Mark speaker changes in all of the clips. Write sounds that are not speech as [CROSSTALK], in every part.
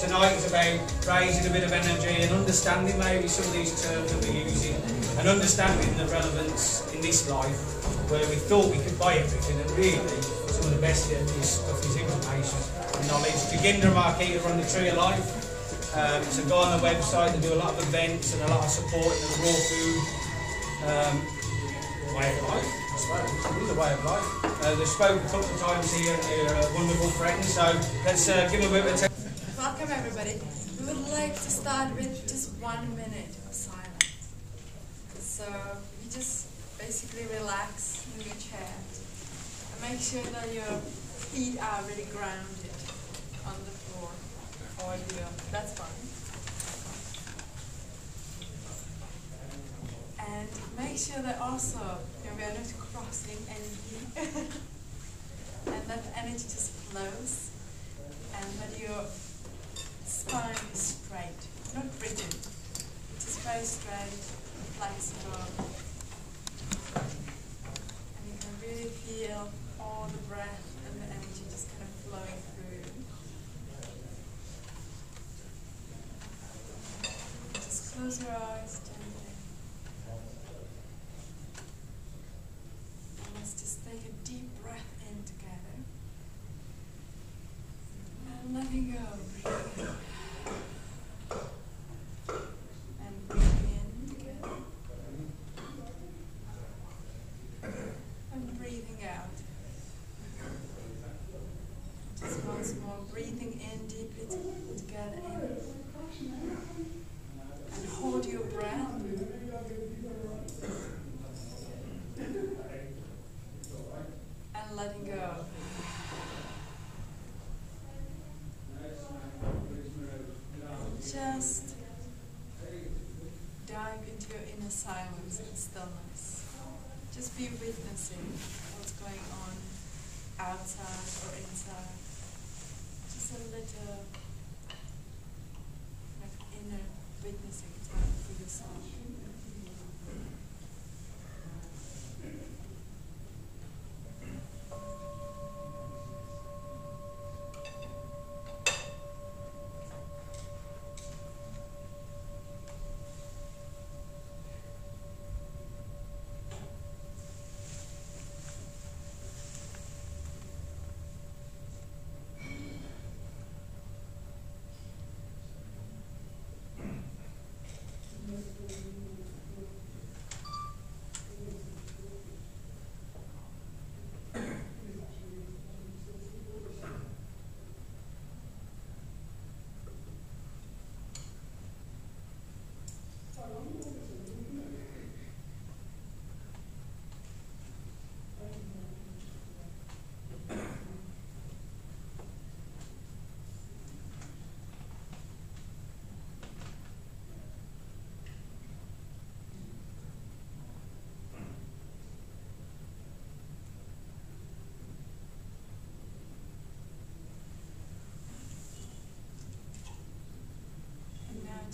Speaker 1: tonight is about raising a bit of energy and understanding maybe some of these terms that we're using and understanding the relevance in this life where we thought we could buy everything and really some of the best of this stuff is information and knowledge. Joginder Marketa run the Tree of Life. Um, a guy on the website they do a lot of events and a lot of support in the raw food um, way of life. It is a way of life. Uh, they've spoken a couple of times here and they're uh, wonderful friends. So let's uh, give them a bit of attention.
Speaker 2: Welcome everybody. We would like to start with just one minute of silence. So you just basically relax in your chair and make sure that your feet are really grounded on the floor. Or you, that's fine. And make sure that also you are not crossing anything. [LAUGHS] and that energy just flows and that your spine is straight, not rigid, It is very straight, flexible. And you can really feel all the breath and the energy just kind of flowing through. Just close your eyes gently. And let's just take a deep breath in together. And letting go, breathing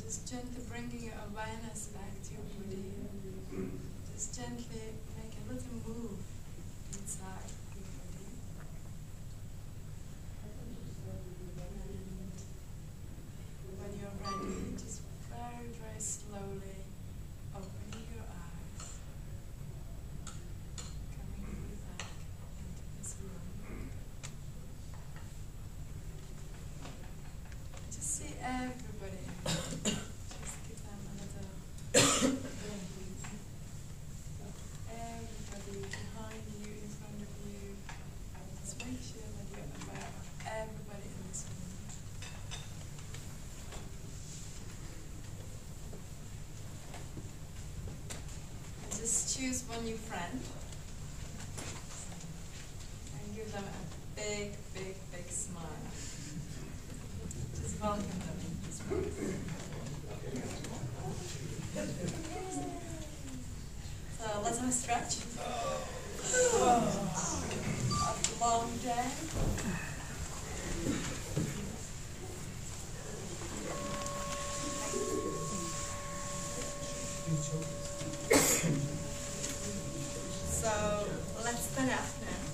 Speaker 2: just gently bringing your awareness back to your body. Just gently make a little move inside your body. When you're ready, just very, very slowly opening your eyes. Coming back into this room. Just see. Just give them a little. everybody behind you, in front of you. Just make sure that you're aware of everybody in this room. And just choose one new friend. And give them a big, big, big smile. Just welcome them in this room. So let's have a stretch. After a long day. So let's stand up now.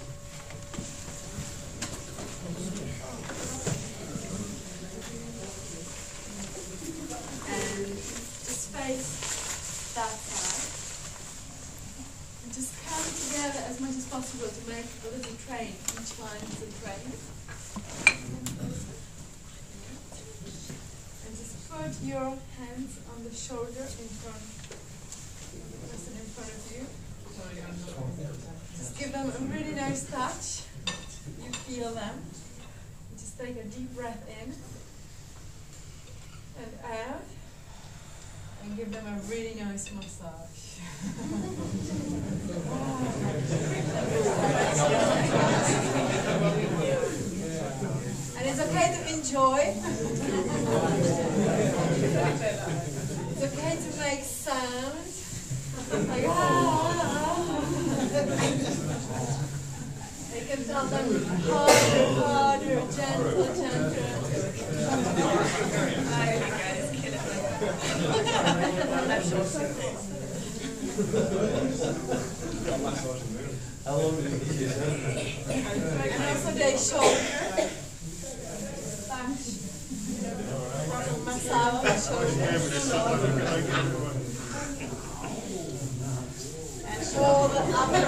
Speaker 2: put your hands on the shoulder in front, person in front of you. Just give them a really nice touch. You feel them. Just take a deep breath in and out. And give them a really nice massage. and it's okay to enjoy. it's okay to make sound. Like, ah. They can tell them harder, harder, gentle, gentle.
Speaker 3: How long did it
Speaker 2: shoulder. Back. Massage shoulder. And all the upper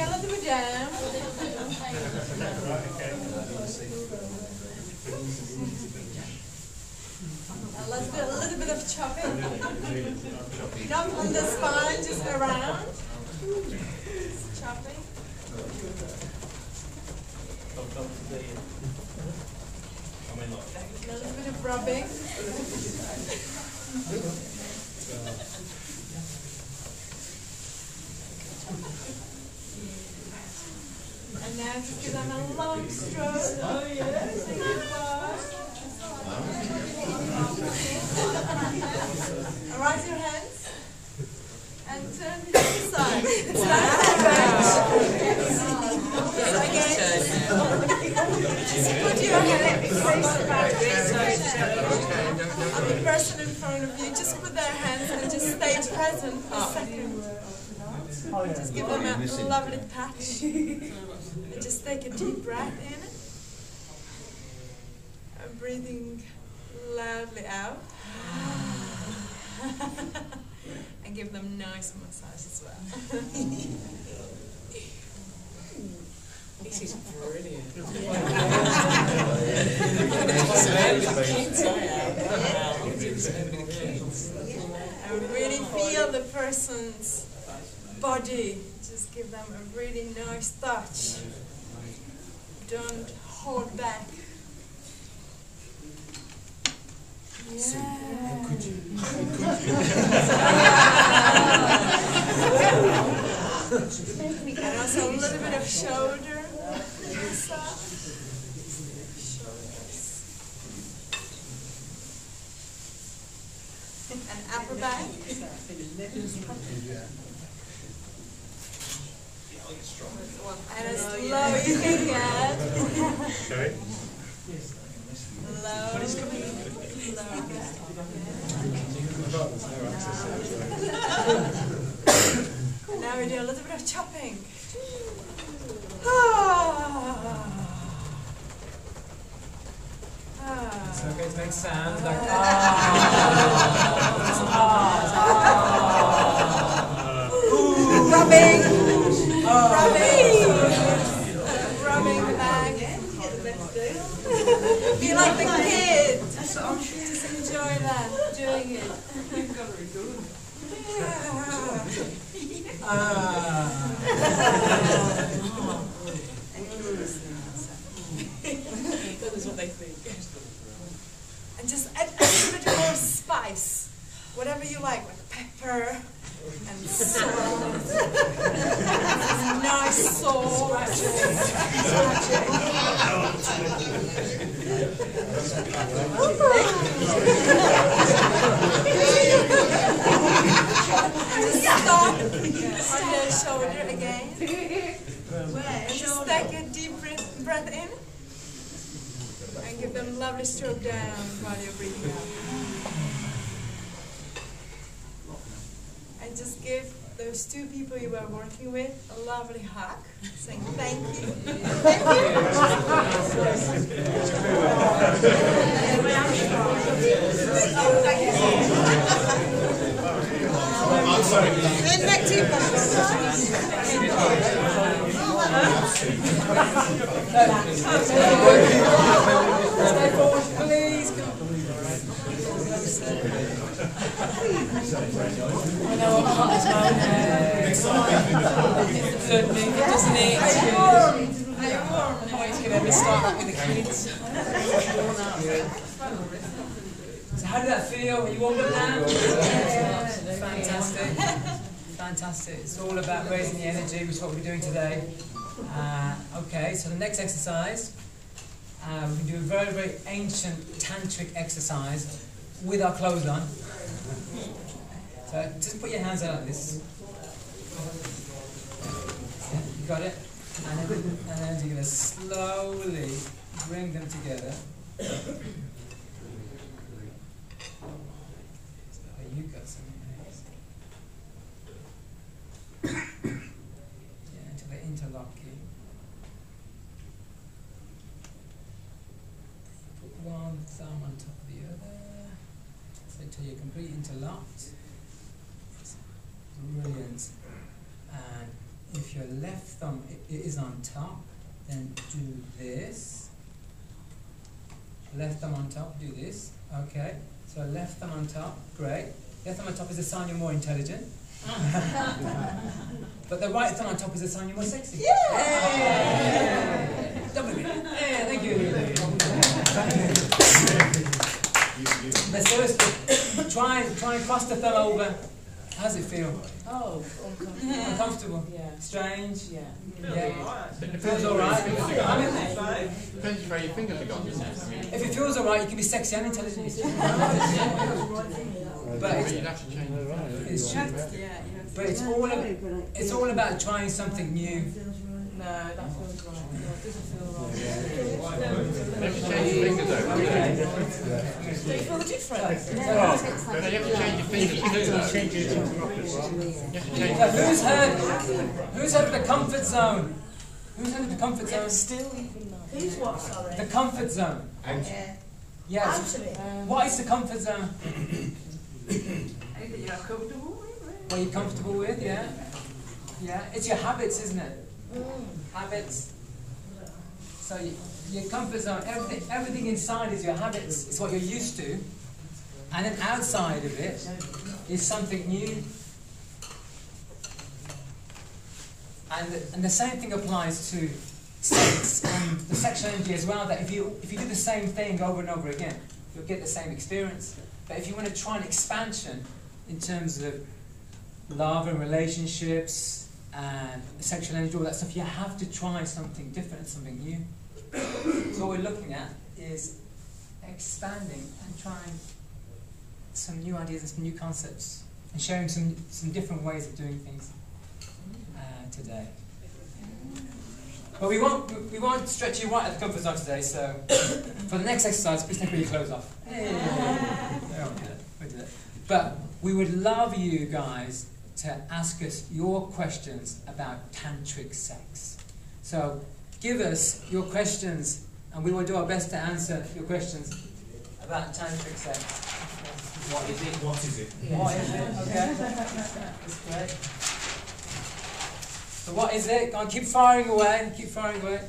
Speaker 2: back. And going a little bit down. Let's a little bit of chopping. Not on the spine, just around. Just chopping. A little bit of rubbing. Now just give them a long stroke. Oh yes. Say goodbye. Raise your hands and turn to the side. So again, put your hand face back. On the person in front of you, just put their hands and just stay present for a second. Oh, just give them a lovely touch. And just take a deep breath in. And breathing loudly out. [LAUGHS] and give them nice massage as well. [LAUGHS]
Speaker 4: This is brilliant.
Speaker 2: and [LAUGHS] really feel the person's body. Just give them a really nice touch. Don't hold back. Yeah. [LAUGHS] and also a little bit of shoulder massage. [LAUGHS] And upper back. And as low as you can get.
Speaker 3: Sorry?
Speaker 2: Low. Now we do a little bit of chopping. Ah. Ah.
Speaker 5: It's okay to make sounds like ah, ah,
Speaker 2: Rubbing. Rubbing. Rubbing the back. Be like the kid. Just enjoy that, doing it. You've got to do it. Ah.
Speaker 4: that is what they think.
Speaker 2: And just add a little bit more spice. Whatever you like, like pepper and salt. [LAUGHS] salt. Just stop on your shoulder again. And just take a deep breath, breath in. And give them a lovely stroke down while you're breathing out. And just give those two people you were working with a lovely hug, saying thank you. thank you. and back to you,
Speaker 6: I know I'm hot as well. Thing, doesn't it? Are you warm? Are you warm? He's going to start that with the kids. So how did that feel? Are you warmed up now? Fantastic. Fantastic. It's all about raising the energy, which is what we're doing today. Uh, okay, so the next exercise, uh, we can do a very, very ancient tantric exercise with our clothes on. So just put your hands out like this. Yeah, you got it? And then, and then you're going to slowly bring them together. Oh, you got something. Yeah, until they interlock you. Put one thumb on top. So you're completely interlocked. Brilliant. And if your left thumb is on top, then do this. Left thumb on top, do this. Okay. So left thumb on top, great. Left thumb on top is a sign you're more intelligent. [LAUGHS] [LAUGHS] but the right thumb on top is a sign you're more sexy. Yeah! Double it. Yeah, thank you. But seriously, try and try and cross the thumb over. How's it feel?
Speaker 4: Oh, uncomfortable. [LAUGHS]
Speaker 6: Uncomfortable?
Speaker 4: Yeah.
Speaker 6: Strange?
Speaker 4: Yeah.
Speaker 6: Yeah. It feels alright. I mean,
Speaker 3: Depends where your fingers have gone.
Speaker 6: if it feels alright, you can be sexy and intelligent. [LAUGHS] but
Speaker 3: But
Speaker 6: it's,
Speaker 3: you'd have to change
Speaker 6: it's.
Speaker 2: Yeah.
Speaker 6: But it's all about, it's all about trying something new.
Speaker 4: No, that feels right. No, it doesn't feel right.
Speaker 3: You have to change your fingers over.
Speaker 4: Do you feel the difference?
Speaker 6: So,
Speaker 3: No, you have to change your fingers too, though. You have to change
Speaker 6: so who's heard, who's heard of the comfort zone? Who's heard of the comfort zone?
Speaker 4: Still even though.
Speaker 7: Who's what, sorry?
Speaker 6: The comfort zone.
Speaker 7: Yeah.
Speaker 6: Yes.
Speaker 7: Out of it.
Speaker 6: What is the comfort zone?
Speaker 2: Anything you're comfortable with?
Speaker 6: What you're comfortable with, yeah? Yeah, it's your habits, isn't it?
Speaker 7: Mm.
Speaker 6: Habits. So your comfort zone, everything, everything inside is your habits. It's what you're used to. And then outside of it is something new. And the, and the same thing applies to sex and the sexual energy as well. That if you if you do the same thing over and over again, you'll get the same experience. But if you want to try an expansion in terms of love and relationships and sexual energy, all that stuff, you have to try something different, something new. so what we're looking at is expanding and trying some new ideas and some new concepts and sharing some, some different ways of doing things uh, today. But we won't, we won't stretch you right at the comfort zone today, so [COUGHS] for the next exercise, please take all your clothes off. Hey. [LAUGHS] Yeah, we'll do that, we'll do that. But we would love you guys to ask us your questions about tantric sex. So give us your questions, and we will do our best to answer your questions about tantric sex.
Speaker 5: What is it? What is it?
Speaker 6: What is it? Okay. [LAUGHS] That's great. So what is it? Go on, keep firing away. Keep firing away.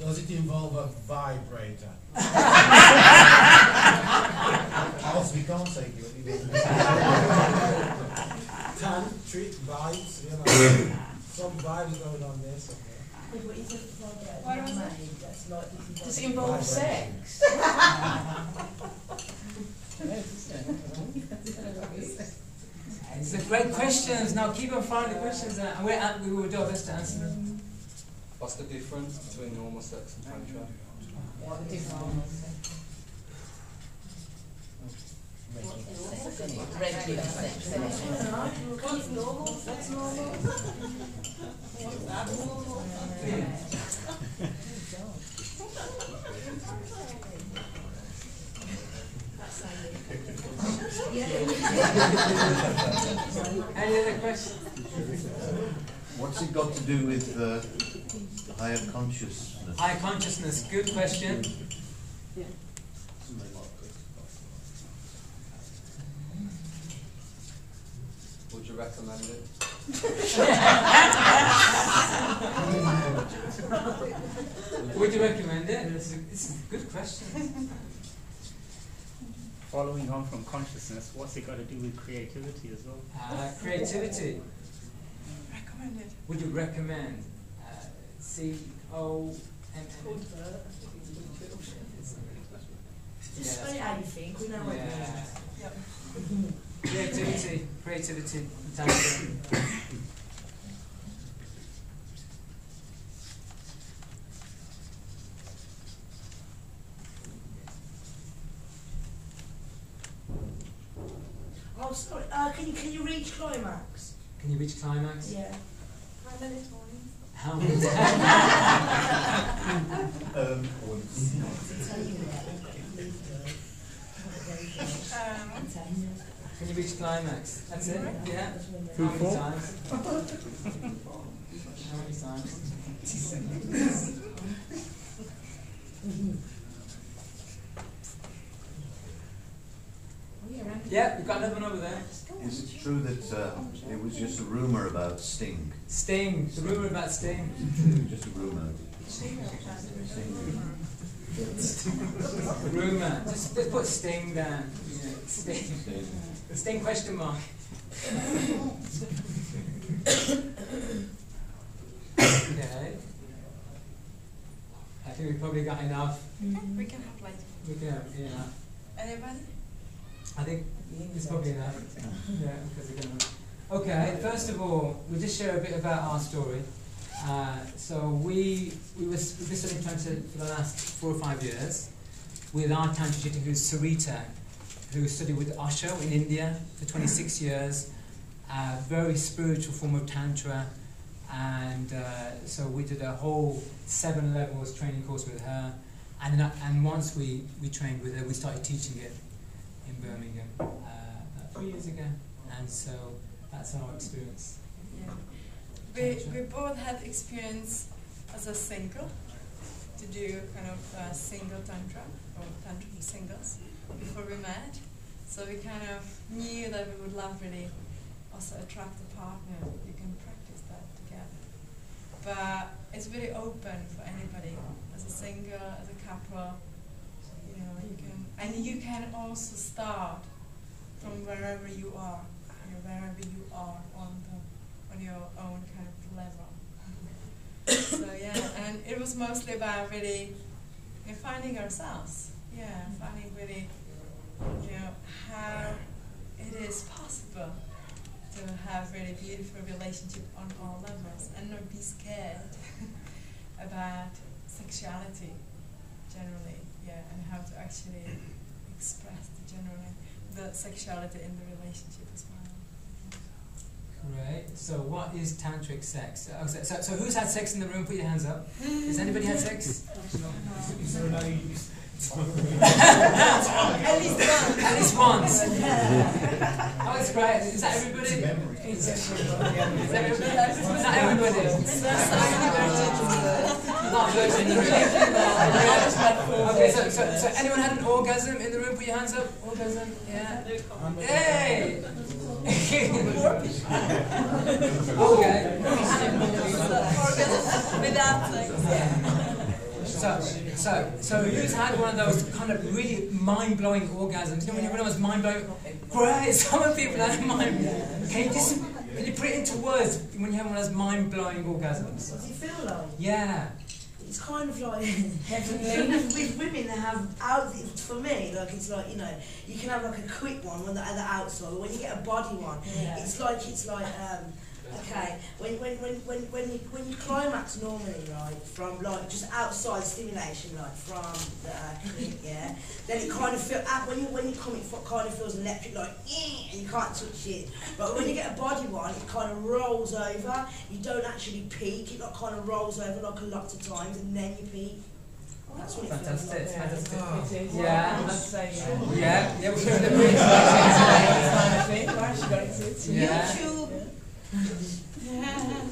Speaker 8: Does it involve a vibrator? [LAUGHS] Else we can't take you. [LAUGHS] Tantric vibes, you know. [COUGHS] Some vibes going on there somewhere.
Speaker 7: What is it for
Speaker 2: What was it?
Speaker 7: That's like this
Speaker 4: Does it involve sex? [LAUGHS]
Speaker 6: It's a great questions. Now keep on firing the questions, and we're at, we will do our best to answer them.
Speaker 9: What's the difference between normal sex and tantra?
Speaker 4: What the difference?
Speaker 7: Regular sex.
Speaker 2: What's normal? What's normal? What's abnormal?
Speaker 6: Any other questions?
Speaker 10: What's it got to do with uh, higher consciousness?
Speaker 6: High consciousness. Good question.
Speaker 9: Would you recommend it? [LAUGHS]
Speaker 6: Would you recommend it? It's a, it's a good question.
Speaker 3: Following on from consciousness, what's it got to do with creativity as well?
Speaker 6: Uh, creativity.
Speaker 2: Recommend it.
Speaker 6: Would you recommend? Uh, C O M
Speaker 7: Called I think it's called Bert.
Speaker 6: Yeah,
Speaker 7: Just spell how you think, we know what it
Speaker 6: Yeah.
Speaker 7: means.
Speaker 6: Creativity, creativity, tantra.
Speaker 7: Oh, sorry. Uh, can you can you reach climax?
Speaker 6: Can you reach climax?
Speaker 7: Yeah.
Speaker 2: How many mornings?
Speaker 6: How many?
Speaker 10: Um, once.
Speaker 2: Um,
Speaker 6: Can you reach climax? That's it? Yeah. How many times? [LAUGHS] How many times? Yeah, you've got another one over there.
Speaker 10: Is it true that uh, it was just a rumour about Sting?
Speaker 6: Sting. The rumor about Sting.
Speaker 10: Just a rumour. Sting. [LAUGHS]
Speaker 6: Rumor. Just, just put Sting down. You know, Sting.
Speaker 10: Sting.
Speaker 6: The Sting question mark. okay. I think we've probably got enough.
Speaker 2: we can have later.
Speaker 6: We can have, yeah.
Speaker 2: Anybody?
Speaker 6: I think it's probably enough. Yeah, because we're gonna. Okay, first of all, we'll just share a bit about our story. Uh, so we we was we've been studying Tantra for the last four or five years with our Tantra teacher who's Sarita, who studied with Osho in India for 26 years. A very spiritual form of Tantra, and uh, so we did a whole seven levels training course with her. And, and once we, we trained with her, we started teaching it in Birmingham uh, about three years ago. And so that's our experience.
Speaker 2: Yeah. We, we both had experience as a single to do kind of uh, single tantra or tantra for singles before we met. So we kind of knew that we would love really also attract a partner you can practice that together. But it's very open for anybody as a single, as a couple. You know, you can and you can also start from wherever you are, you know, wherever you are on the on your own kind of level. [LAUGHS] so yeah, and it was mostly about really you know, finding ourselves. Yeah, finding really you know how it is possible to have really beautiful relationship on all levels and not be scared [LAUGHS] about sexuality generally. Yeah, and how to actually express the generally the sexuality in the relationship as well.
Speaker 6: Right. So what is tantric sex? Oh, so, so, so who's had sex in the room? Put your hands up. Has anybody had sex? [LAUGHS] [LAUGHS]
Speaker 7: At least one.
Speaker 6: At least once. [LAUGHS] oh, it's great. Is that everybody? Is that everybody? Is that everybody? Not virgin in the room. Okay, so, so, so anyone had an orgasm in the room? Put your hands up. Orgasm? Yeah. Hey! [LAUGHS] okay.
Speaker 2: Without sex.
Speaker 6: So, so, so who's had one of those kind of really mind-blowing orgasms? You know, when you realise mind-blowing, great. [LAUGHS] Some people have mind. Can you just can you put it into words when you have one of those mind-blowing orgasms?
Speaker 7: What does it feel like?
Speaker 6: Yeah.
Speaker 7: It's kind of like [LAUGHS] heavenly. with women, they have out for me, like it's like you know, you can have like a quick one when the outside. But when you get a body one,
Speaker 2: Yeah.
Speaker 7: it's like it's like um, okay. When when when when when you when you climax normally, right, from like just outside stimulation, like from the uh, clit, yeah, then it kind of feel ah, when you when you come, it fo- kind of feels electric, like and you can't touch it. But when you get a body one, it kind of rolls over. You don't actually peak. It like kind of rolls over like a lot of times, and then you peak. That's what it
Speaker 6: Fantastic.
Speaker 7: feels like.
Speaker 6: Fantastic.
Speaker 4: Yeah.
Speaker 6: Yeah.
Speaker 4: I'd say yeah.
Speaker 6: Yeah. Yeah. We're doing [LAUGHS] the bridge.
Speaker 4: kind of thing. I actually got into it.
Speaker 6: Yeah.
Speaker 2: YouTube.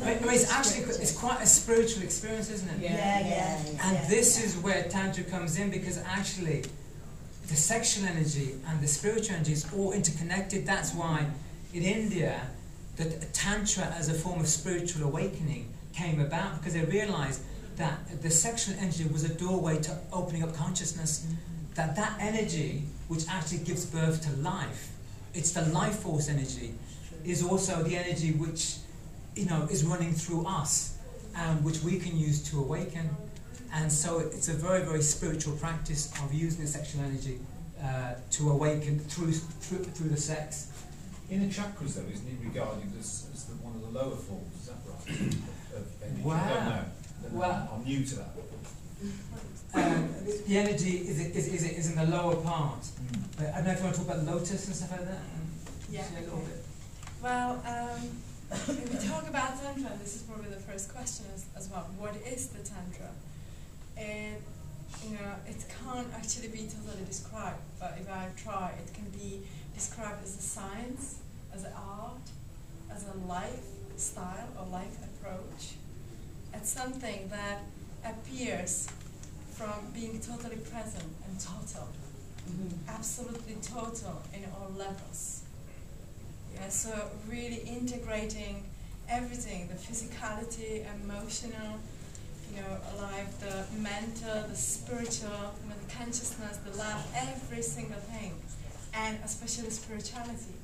Speaker 6: I mean, it's actually it's quite a spiritual experience, isn't it?
Speaker 7: Yeah, yeah. yeah.
Speaker 6: And
Speaker 7: yeah.
Speaker 6: this is where Tantra comes in because actually the sexual energy and the spiritual energy is all interconnected. That's why in India, that Tantra as a form of spiritual awakening came about because they realized that the sexual energy was a doorway to opening up consciousness. Mm-hmm. That that energy, which actually gives birth to life, it's the life force energy, is also the energy which, you know, is running through us, and which we can use to awaken. And so it's a very, very spiritual practice of using the sexual energy uh, to awaken through, through through the sex.
Speaker 11: In the chakras, though, isn't it regarded as, as the, one of the lower forms? Is that right? [COUGHS] Of energy?
Speaker 6: Wow.
Speaker 11: I don't know. I don't know.
Speaker 6: Well-
Speaker 11: I'm new to that.
Speaker 6: Um, the energy is, is, is, is in the lower part.
Speaker 11: Mm.
Speaker 6: But I don't know if you want to talk about lotus and stuff like that. Um,
Speaker 2: Yeah.
Speaker 6: a little bit.
Speaker 2: Well, um, if we talk about Tantra, this is probably the first question as, as well. What is the Tantra? It, you know, it can't actually be totally described, but if I try, it can be described as a science, as an art, as a lifestyle or life approach. It's something that appears from being totally present and total, absolutely total in all levels. So really integrating everything, the physicality, emotional, you know, like the mental, the spiritual, you know, the consciousness, the love, every single thing, and especially spirituality.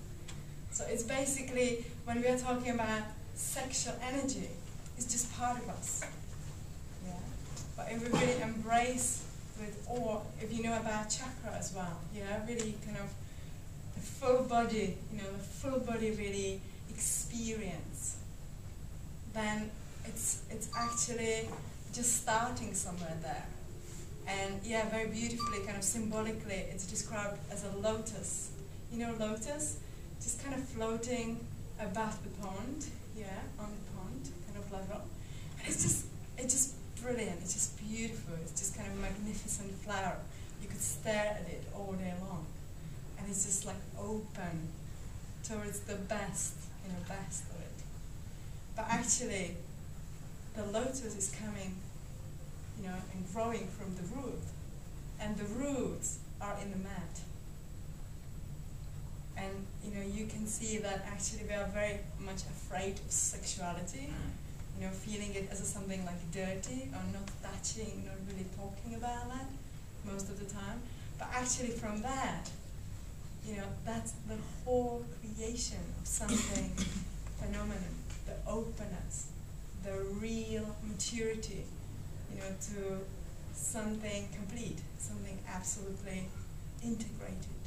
Speaker 2: So it's basically when we are talking about sexual energy, it's just part of us. Yeah. But if we really embrace with awe, if you know about chakra as well, you know, really kind of full body, you know, the full body really experience, then it's it's actually just starting somewhere there. And yeah, very beautifully, kind of symbolically, it's described as a lotus. You know, lotus, just kind of floating above the pond, yeah, on the pond kind of level. And it's just, it's just brilliant. It's just beautiful. It's just kind of a magnificent flower. You could stare at it all day long, it's just like open towards the best, you know, best of it. But actually, the lotus is coming, you know, and growing from the root, and the roots are in the mat. And you know, you can see that actually we are very much afraid of sexuality. You know, feeling it as something like dirty or not touching, not really talking about that most of the time. But actually, from that, you know, that's the whole creation of something phenomenon, the openness, the real maturity, you know, to something complete, something absolutely integrated.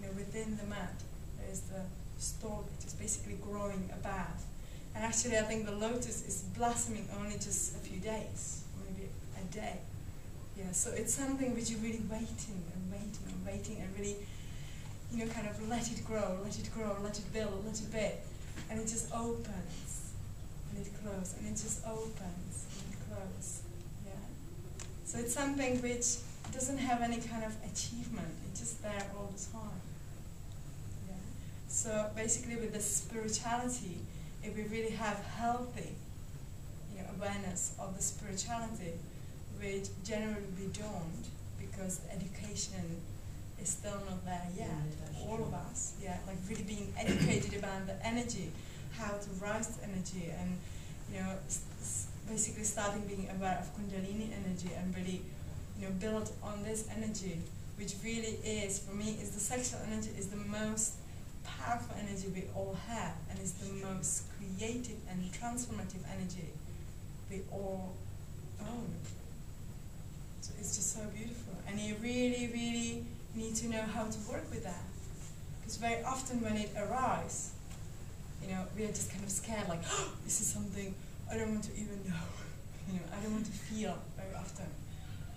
Speaker 2: You know, within the mat, there is the stalk, which is basically growing above. And actually, I think the lotus is blossoming only just a few days, maybe a day. Yeah, so it's something which you're really waiting and waiting and waiting and really, you know, kind of let it grow, let it grow, let it build, let it be. And it just opens and it closes, and it just opens and it closes. Yeah. So it's something which doesn't have any kind of achievement, it's just there all the time. Yeah. So basically, with the spirituality, if we really have healthy you know, awareness of the spirituality, which generally we don't because education is still not there yet. All of us, yeah, like really being educated about the energy, how to rise to energy, and you know, s- s- basically starting being aware of Kundalini energy and really, you know, build on this energy, which really is for me is the sexual energy is the most powerful energy we all have, and is the most creative and transformative energy we all own. So it's just so beautiful. And you really, really need to know how to work with that. Because very often when it arrives, you know, we are just kind of scared, like, oh, [GASPS] this is something I don't want to even [LAUGHS] know. You know, I don't want to feel very often.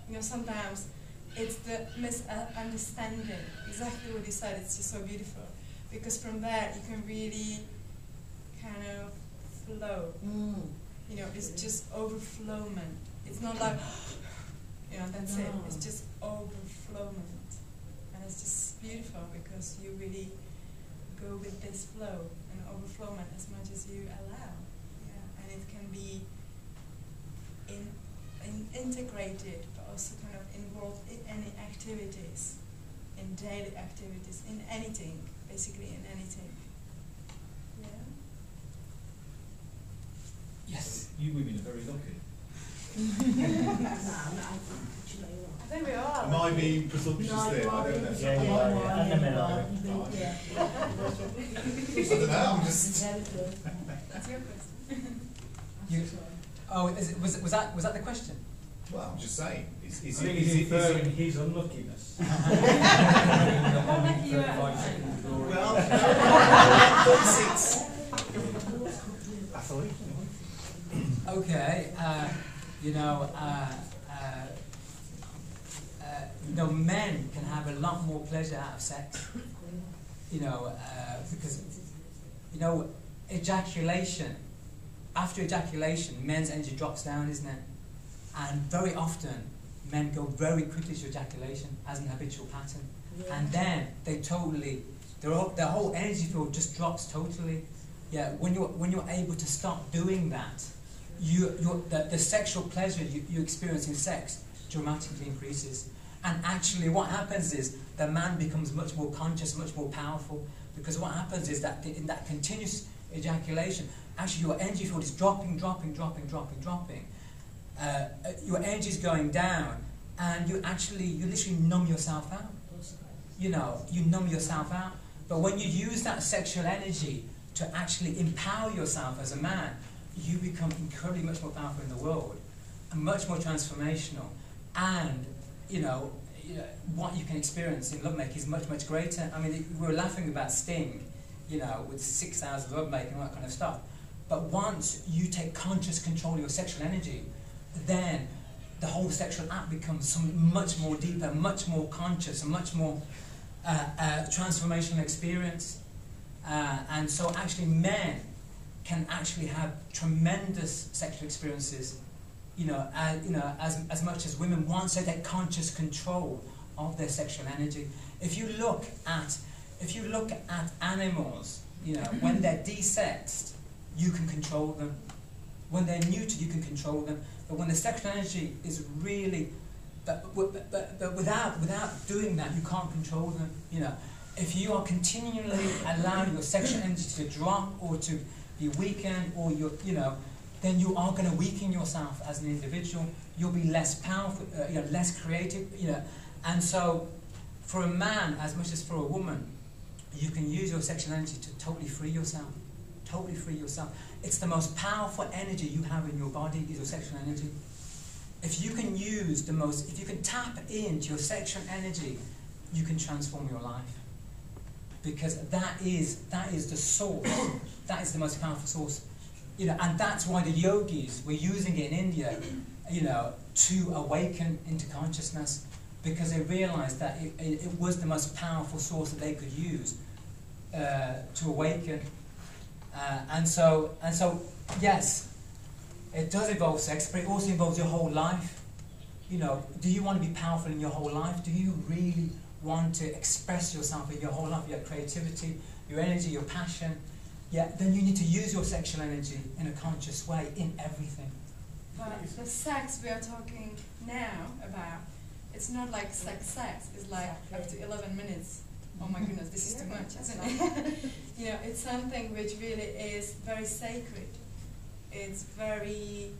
Speaker 2: You know, sometimes it's the misunderstanding. Exactly what you said, it's just so beautiful. Because from there you can really kind of flow.
Speaker 7: Mm.
Speaker 2: You know, it's just overflowment. It's not like, [GASPS] you know, that's it. It's just overflowment. And it's just beautiful because you really go with this flow and overflow overflowment as much as you allow. Yeah. And it can be in, in integrated, but also kind of involved in any activities, in daily activities, in anything, basically in anything. Yeah.
Speaker 6: Yes.
Speaker 11: You women are very lucky. [LAUGHS] [LAUGHS] [LAUGHS]
Speaker 2: I think we are.
Speaker 12: Am I being presumptuous
Speaker 7: No,
Speaker 12: there?
Speaker 7: you
Speaker 12: I don't know.
Speaker 7: being-
Speaker 3: Yeah, yeah,
Speaker 7: you are,
Speaker 3: yeah. And the
Speaker 7: you
Speaker 3: middle.
Speaker 7: are, you've been- yeah.
Speaker 12: I don't know, I'm just.
Speaker 2: That's your question.
Speaker 6: You, oh, is it, was, was, that, was that the question?
Speaker 12: Well, I'm just saying. Is,
Speaker 5: I
Speaker 12: is,
Speaker 5: think
Speaker 12: it,
Speaker 5: he's
Speaker 12: is, it, is it?
Speaker 5: his unluckiness.
Speaker 4: How lucky you are.
Speaker 12: Well, six.
Speaker 10: Athlete.
Speaker 6: Okay, uh, you know, uh, uh, uh, you know, men can have a lot more pleasure out of sex. You know, uh, because you know, ejaculation. After ejaculation, men's energy drops down, isn't it? And very often, men go very quickly to ejaculation as an habitual pattern, and then they totally, their whole, their whole energy field just drops totally. Yeah, when you're when you're able to stop doing that, you you the, the sexual pleasure you, you experience in sex dramatically increases. And actually, what happens is the man becomes much more conscious, much more powerful, because what happens is that in that continuous ejaculation, actually your energy field is dropping, dropping, dropping, dropping, dropping. Uh, uh, your energy is going down, and you actually you literally numb yourself out. You know, you numb yourself out. But when you use that sexual energy to actually empower yourself as a man, you become incredibly much more powerful in the world, and much more transformational, and you know, what you can experience in lovemaking is much much greater. I mean, we were laughing about Sting, you know, with six hours of lovemaking and all that kind of stuff. But once you take conscious control of your sexual energy, then the whole sexual act becomes much more deeper, much more conscious, and much more uh, uh, transformational experience. Uh, and so, actually, men can actually have tremendous sexual experiences, you know, uh, you know, as, as much as women want to take conscious control of their sexual energy. If you look at, if you look at animals, you know, when they're desexed, you can control them. When they're neutered, you can control them. But when the sexual energy is really, but, but, but, but without, without doing that, you can't control them. You know, if you are continually allowing your sexual energy to drop or to be weakened, or you, you know, then you are going to weaken yourself as an individual. You'll be less powerful, uh, you know, less creative. You know, and so for a man as much as for a woman, you can use your sexual energy to totally free yourself. Totally free yourself. It's the most powerful energy you have in your body is your sexual energy. If you can use the most, if you can tap into your sexual energy, you can transform your life. Because that is that is the source. [COUGHS] that is the most powerful source. You know, and that's why the yogis were using it in India, you know, to awaken into consciousness, because they realized that it, it, it was the most powerful source that they could use uh, to awaken. Uh, and so, and so, yes, it does involve sex, but it also involves your whole life. You know, do you want to be powerful in your whole life? Do you really want to express yourself in your whole life, your creativity, your energy, your passion? Yeah, then you need to use your sexual energy in a conscious way in everything.
Speaker 2: But the sex we are talking now about, it's not like sex sex, it's like up to 11 minutes. Oh my [LAUGHS] goodness, this is too much, isn't it? you [LAUGHS] know, [LAUGHS] it's something which really is very sacred. It's very,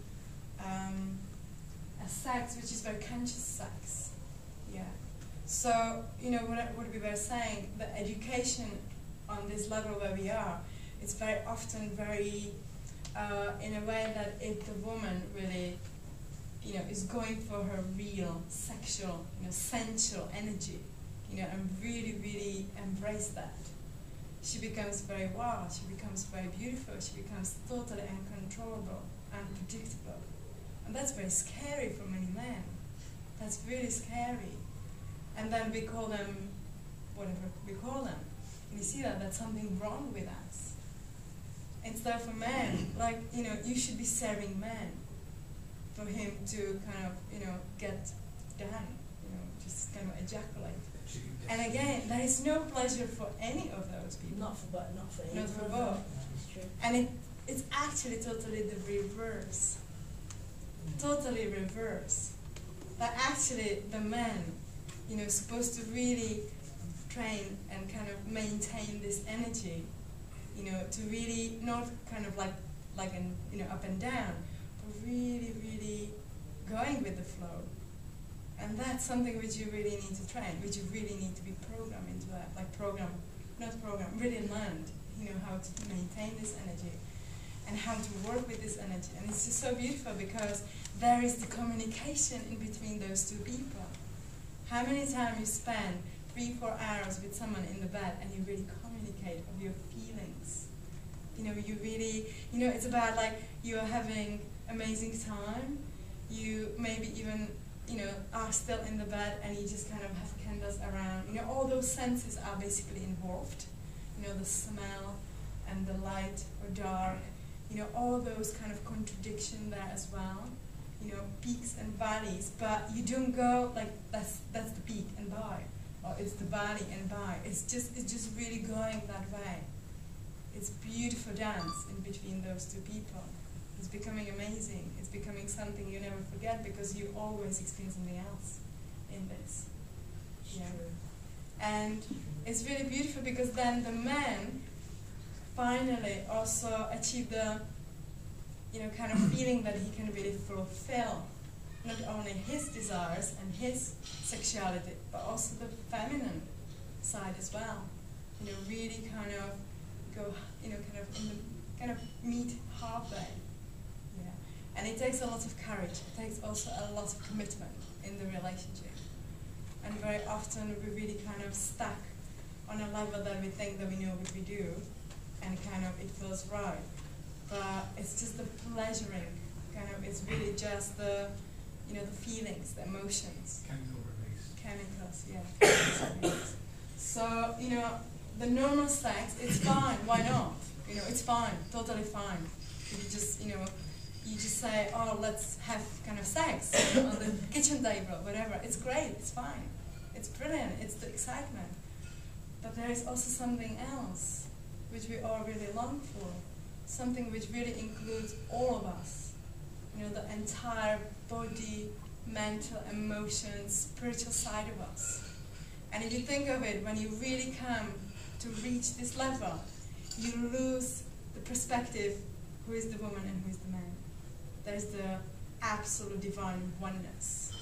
Speaker 2: um, a sex which is very conscious sex. Yeah. So, you know, what, I- what we were saying, the education on this level where we are, it's very often very uh, in a way that if the woman really, you know, is going for her real sexual, you know, sensual energy, you know, and really, really embrace that, she becomes very wild, she becomes very beautiful, she becomes totally uncontrollable, unpredictable. And that's very scary for many men. That's really scary. And then we call them whatever we call them. You see that that's something wrong with us instead of a man, like, you know, you should be serving man for him to kind of, you know, get done, you know, just kind of ejaculate. And again, there is no pleasure for any of those people.
Speaker 7: Not for both, not for
Speaker 2: Not for both. And it, it's actually totally the reverse. Totally reverse. That actually the man, you know, supposed to really train and kind of maintain this energy, you know, to really not kind of like like an you know up and down, but really, really going with the flow. And that's something which you really need to train, which you really need to be programmed into that, like program, not program, really learned, you know, how to maintain this energy and how to work with this energy. And it's just so beautiful because there is the communication in between those two people. How many times you spend three, four hours with someone in the bed and you really communicate of your. You know, you really, you know, it's about like you're having amazing time. You maybe even, you know, are still in the bed and you just kind of have candles around. You know, all those senses are basically involved. You know, the smell and the light or dark. You know, all those kind of contradiction there as well you know, peaks and valleys, but you don't go like that's that's the peak and by, or it's the valley and by. It's just it's just really going that way. It's beautiful dance in between those two people. It's becoming amazing. It's becoming something you never forget because you always experience something else in this. Yeah. And it's really beautiful because then the man finally also achieve the you know, kind of [COUGHS] feeling that he can really fulfill not only his desires and his sexuality, but also the feminine side as well. You know, really kind of go, you know, kind of in the, kind of meet halfway. Yeah. And it takes a lot of courage. It takes also a lot of commitment in the relationship. And very often we really kind of stuck on a level that we think that we know what we do, and kind of it feels right but it's just the pleasuring kind of. It's really just the, you know, the feelings, the emotions.
Speaker 11: Chemical release.
Speaker 2: Chemicals, yeah. [COUGHS] so you know, the normal sex, it's fine. Why not? You know, it's fine, totally fine. You just, you know, you just say, oh, let's have kind of sex on the [LAUGHS] kitchen table, whatever. It's great. It's fine. It's brilliant. It's the excitement. But there is also something else which we all really long for something which really includes all of us. You know, the entire body, mental, emotions, spiritual side of us. And if you think of it, when you really come to reach this level, you lose the perspective who is the woman and who is the man. There's the absolute divine oneness.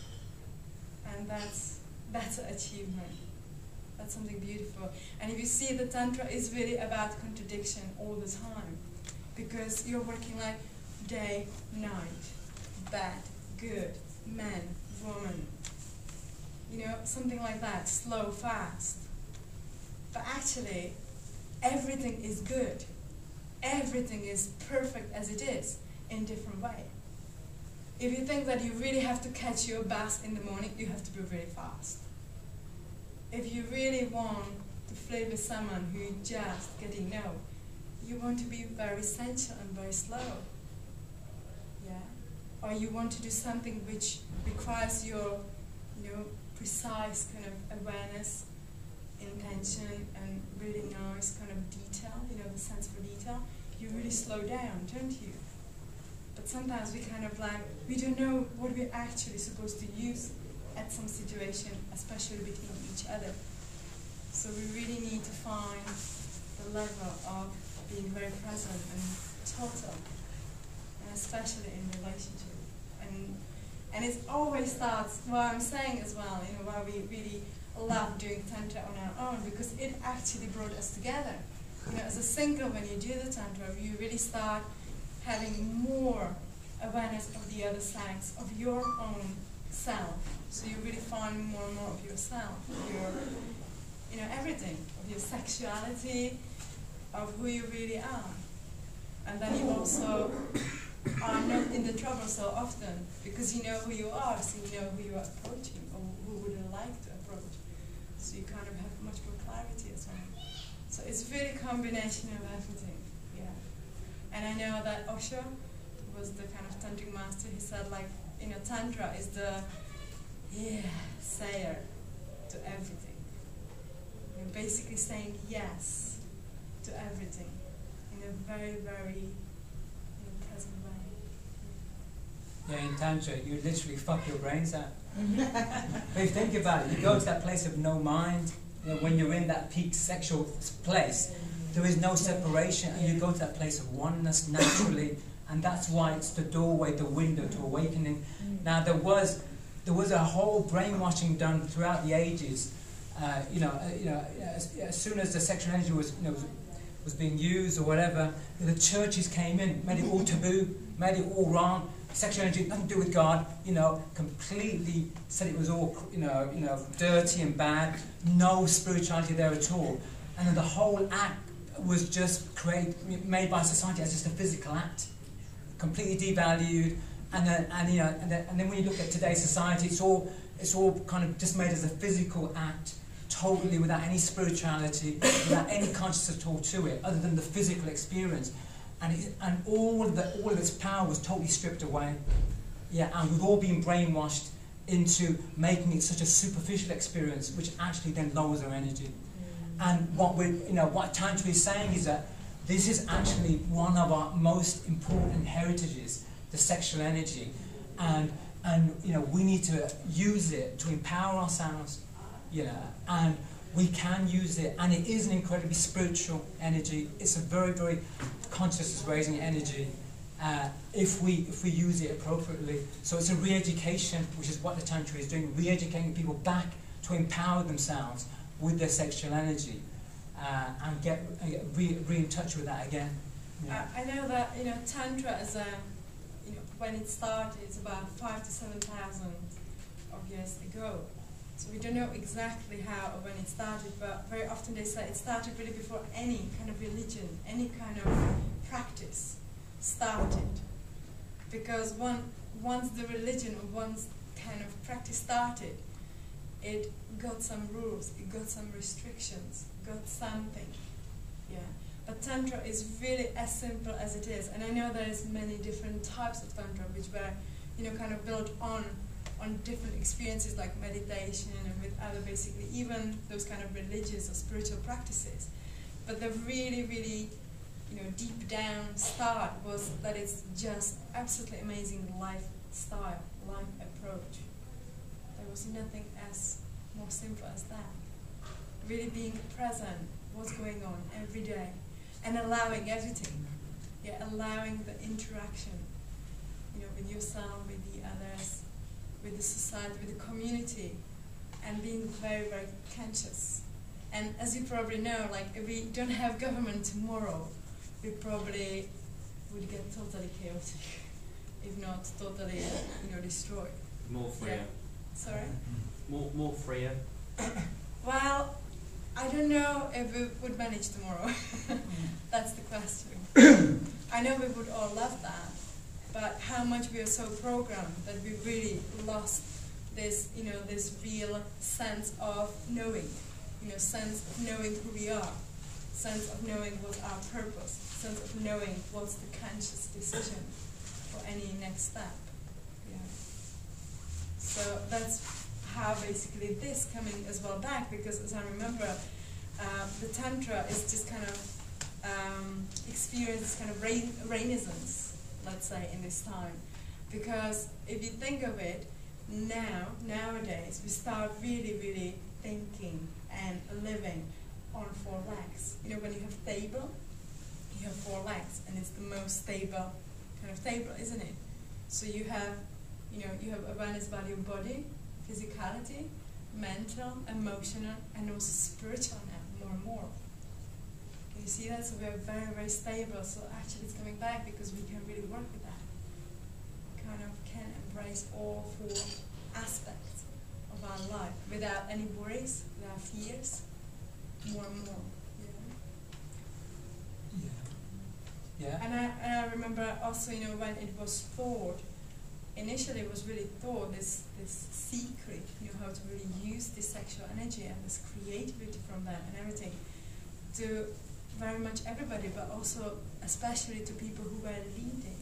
Speaker 2: And that's that's an achievement. That's something beautiful. And if you see the Tantra is really about contradiction all the time because you're working like day, night, bad, good, man, woman, you know, something like that, slow, fast. But actually, everything is good. Everything is perfect as it is in different way. If you think that you really have to catch your bus in the morning, you have to be very fast. If you really want to flirt with someone who you just getting know, you want to be very sensual and very slow. Yeah. Or you want to do something which requires your, you know, precise kind of awareness, intention, and really nice kind of detail, you know, the sense for detail. You really slow down, don't you? But sometimes we kind of like, we don't know what we're actually supposed to use at some situation, especially between each other. So we really need to find the level of being very present and total, and especially in relationship. And and it always starts. What I'm saying as well, you know, why we really love doing tantra on our own because it actually brought us together. You know, as a single, when you do the tantra, you really start having more awareness of the other sex, of your own self. So you really find more and more of yourself, your, you know, everything, of your sexuality, of who you really are. And then you also are not in the trouble so often because you know who you are, so you know who you are approaching or who would you like to approach. So you kind of have much more clarity as well. So it's really a combination of everything, yeah. And I know that Osho was the kind of tantric master, he said like, you know, tantra is the yeah sayer to everything. You're basically saying yes to everything in a very, very you know, present way.
Speaker 6: Yeah, in Tantra, you literally fuck your brains out. If you think about it, you go to that place of no mind, you know, when you're in that peak sexual place, there is no separation, and you go to that place of oneness naturally, and that's why it's the doorway, the window to awakening. Now there was there was a whole brainwashing done throughout the ages. Uh, you know, uh, you know, as, as soon as the sexual energy was, you know, was, was being used or whatever, the churches came in, made it all taboo, made it all wrong. Sexual energy nothing to do with God. You know, completely said it was all, you know, you know, dirty and bad. No spirituality there at all. And then the whole act was just created, made by society as just a physical act, completely devalued. And then, and you know, and then, and then when you look at today's society, it's all, it's all kind of just made as a physical act, totally without any spirituality, without any consciousness at all to it, other than the physical experience. And, it, and all, of the, all of its power was totally stripped away. Yeah, and we've all been brainwashed into making it such a superficial experience, which actually then lowers our energy. And what we, you know, what Tantra is saying is that this is actually one of our most important heritages, the sexual energy, and and you know we need to use it to empower ourselves, you know, and we can use it, and it is an incredibly spiritual energy. It's a very very consciousness raising energy. Uh, if we if we use it appropriately, so it's a re-education, which is what the tantra is doing, re-educating people back to empower themselves with their sexual energy uh, and get, uh, get re, re in touch with that again.
Speaker 2: Yeah. I, know that you know tantra is a you know when it started it's about five to seven thousand of years ago. So we don't know exactly how or when it started, but very often they say it started really before any kind of religion, any kind of practice started. Because one, once the religion or once kind of practice started, it got some rules, it got some restrictions, got something. Yeah. But Tantra is really as simple as it is. And I know there's many different types of Tantra which were, you know, kind of built on on different experiences like meditation and with other basically even those kind of religious or spiritual practices. But the really, really you know, deep down start was that it's just absolutely amazing lifestyle, life approach. There was nothing as more simple as that. Really being present, what's going on every day, and allowing everything. Yeah, allowing the interaction, you know, with yourself, with the society, with the community, and being very, very conscious. And as you probably know, like if we don't have government tomorrow, we probably would get totally chaotic, [LAUGHS] if not totally, you know, destroyed.
Speaker 5: More freer.
Speaker 2: Yeah. Sorry. Mm-hmm.
Speaker 5: More, more freer. [COUGHS]
Speaker 2: Well, I don't know if we would manage tomorrow. [LAUGHS] Mm. That's the question. [COUGHS] I know we would all love that, but how much we are so programmed that we really lost this, you know, this real sense of knowing, you know, sense of knowing who we are, sense of knowing what our purpose, sense of knowing what's the conscious decision for any next step. Yeah. So that's how basically this coming as well back because as I remember, uh, the tantra is just kind of um, experience kind of renaissance, let's say, in this time. Because if you think of it, now, nowadays, we start really, really thinking and living on four legs. You know, when you have table, you have four legs, and it's the most stable kind of table, isn't it? So you have, you know, you have awareness about your body, physicality, mental, emotional, and also spiritual now, more and more. You see that? So we're very, very stable. So actually it's coming back because we can really work with that. We kind of can embrace all four aspects of our life without any worries, without fears, more and more.
Speaker 6: Yeah. Yeah.
Speaker 2: And I, and I remember also, you know, when it was thought initially it was really thought this this secret, you know, how to really use this sexual energy and this creativity from that and everything to very much everybody, but also especially to people who were leading.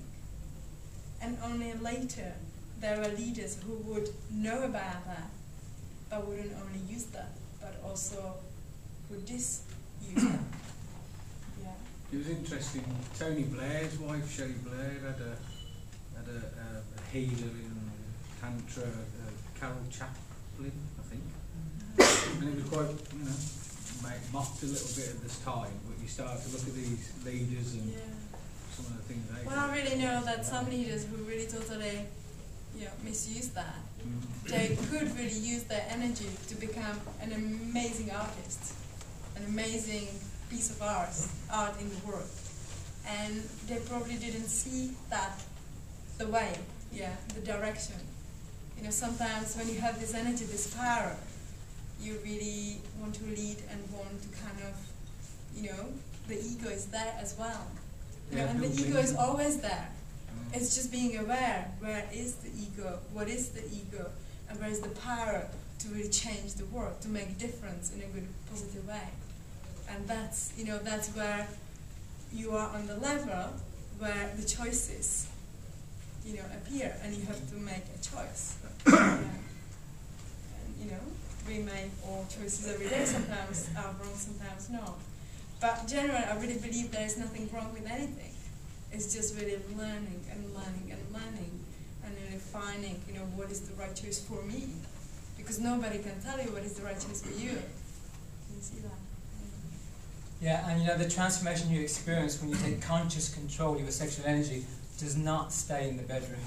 Speaker 2: And only later there were leaders who would know about that, but wouldn't only use that, but also would disuse that. [COUGHS] Yeah.
Speaker 5: It was interesting. Tony Blair's wife, Cherie Blair, had a had a, a, a healer in Tantra, uh, Carole Caplin, I think. and it was quite, you know, mocked a little bit at this time, you start to look at these leaders and
Speaker 2: yeah.
Speaker 5: some of the things they
Speaker 2: Well, I really know that some leaders who really totally, you know, misuse that, mm-hmm. they could really use their energy to become an amazing artist, an amazing piece of art, art in the world. And they probably didn't see that the way, yeah, the direction. You know, sometimes when you have this energy, this power, you really want to lead and want to kind of, you know, the ego is there as well. You know, and the ego is always there. Mm. It's just being aware where is the ego, what is the ego, and where is the power to really change the world, to make a difference in a good, positive way. And that's, you know, that's where you are on the level where the choices, you know, appear, and you have to make a choice. Yeah. [COUGHS] And, you know, we make all choices every day. Sometimes are wrong, sometimes no. But generally, I really believe there is nothing wrong with anything. It's just really learning and learning and learning and really finding, you know, what is the right choice for me. Because nobody can tell you what is the right choice for you. You see that?
Speaker 6: Yeah, and you know, the transformation you experience when you take conscious control of your sexual energy does not stay in the bedroom.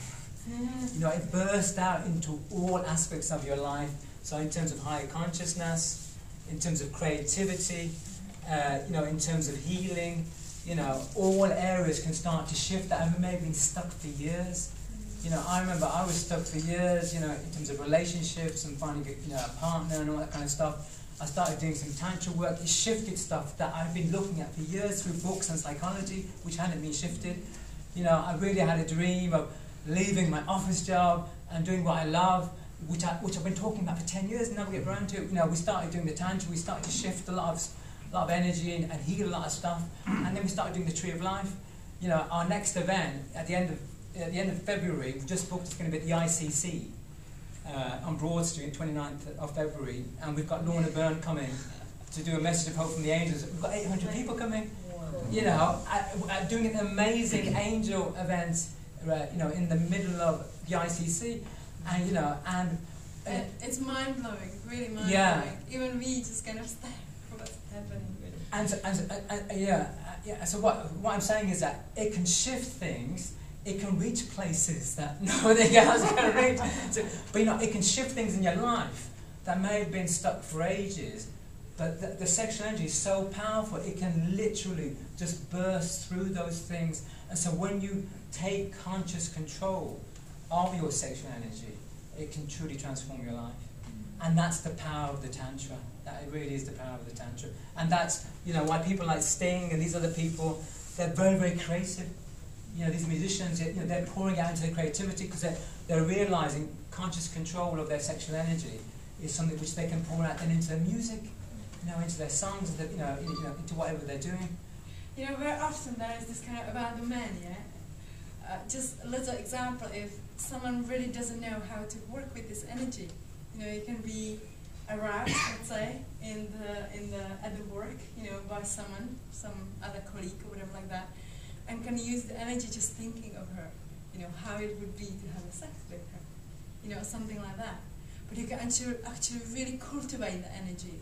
Speaker 6: Mm. You know, it bursts out into all aspects of your life. So, in terms of higher consciousness, in terms of creativity, uh, you know, in terms of healing, you know, all areas can start to shift that have maybe been stuck for years. You know, I remember I was stuck for years, you know, in terms of relationships and finding a, you know, a partner and all that kind of stuff. I started doing some tantra work. It shifted stuff that I've been looking at for years through books and psychology, which hadn't been shifted. You know, I really had a dream of leaving my office job and doing what I love, which, I, which I've been talking about for 10 years and never get around to. You know, we started doing the tantra, we started to shift a lot of, lot of energy and, and heal a lot of stuff, and then we started doing the Tree of Life. You know, our next event at the end of, at the end of February, we just booked, it's going to be at the ICC uh, on Broad Street, 29th of February, and we've got Lorna Byrne coming to do a message of hope from the angels. We've got 800 people coming. You know, at, at doing an amazing angel event, uh, you know, in the middle of the ICC, and you know, and
Speaker 2: And it's mind blowing, really mind blowing.
Speaker 6: Yeah.
Speaker 2: Even we just kind of happening.
Speaker 6: And, so- and, so- and, and uh, uh, uh, yeah, uh, yeah. So what what I'm saying is that it can shift things. It can reach places that [LAUGHS] nobody else can reach. So, but you know, it can shift things in your life that may have been stuck for ages. But the, the sexual energy is so powerful; it can literally just burst through those things. And so, when you take conscious control of your sexual energy, it can truly transform your life. Mm. And that's the power of the Tantra. That it really is the power of the Tantra. And that's, you know, why people like Sting and these other people, they're very, very creative. You know, these musicians, you know, they're pouring out into their creativity because they're, they're realizing conscious control of their sexual energy is something which they can pour out then into their music, you know, into their songs, into, you know, you know, into whatever they're doing.
Speaker 2: You know, very often there is this kind of about the men, yeah? Uh, just a little example, if someone really doesn't know how to work with this energy, you know, it can be aroused, let's say, in the, in the, at the work, you know, by someone, some other colleague or whatever like that, and can use the energy just thinking of her, you know, how it would be to have a sex with her, you know, something like that. But you can actually, actually really cultivate the energy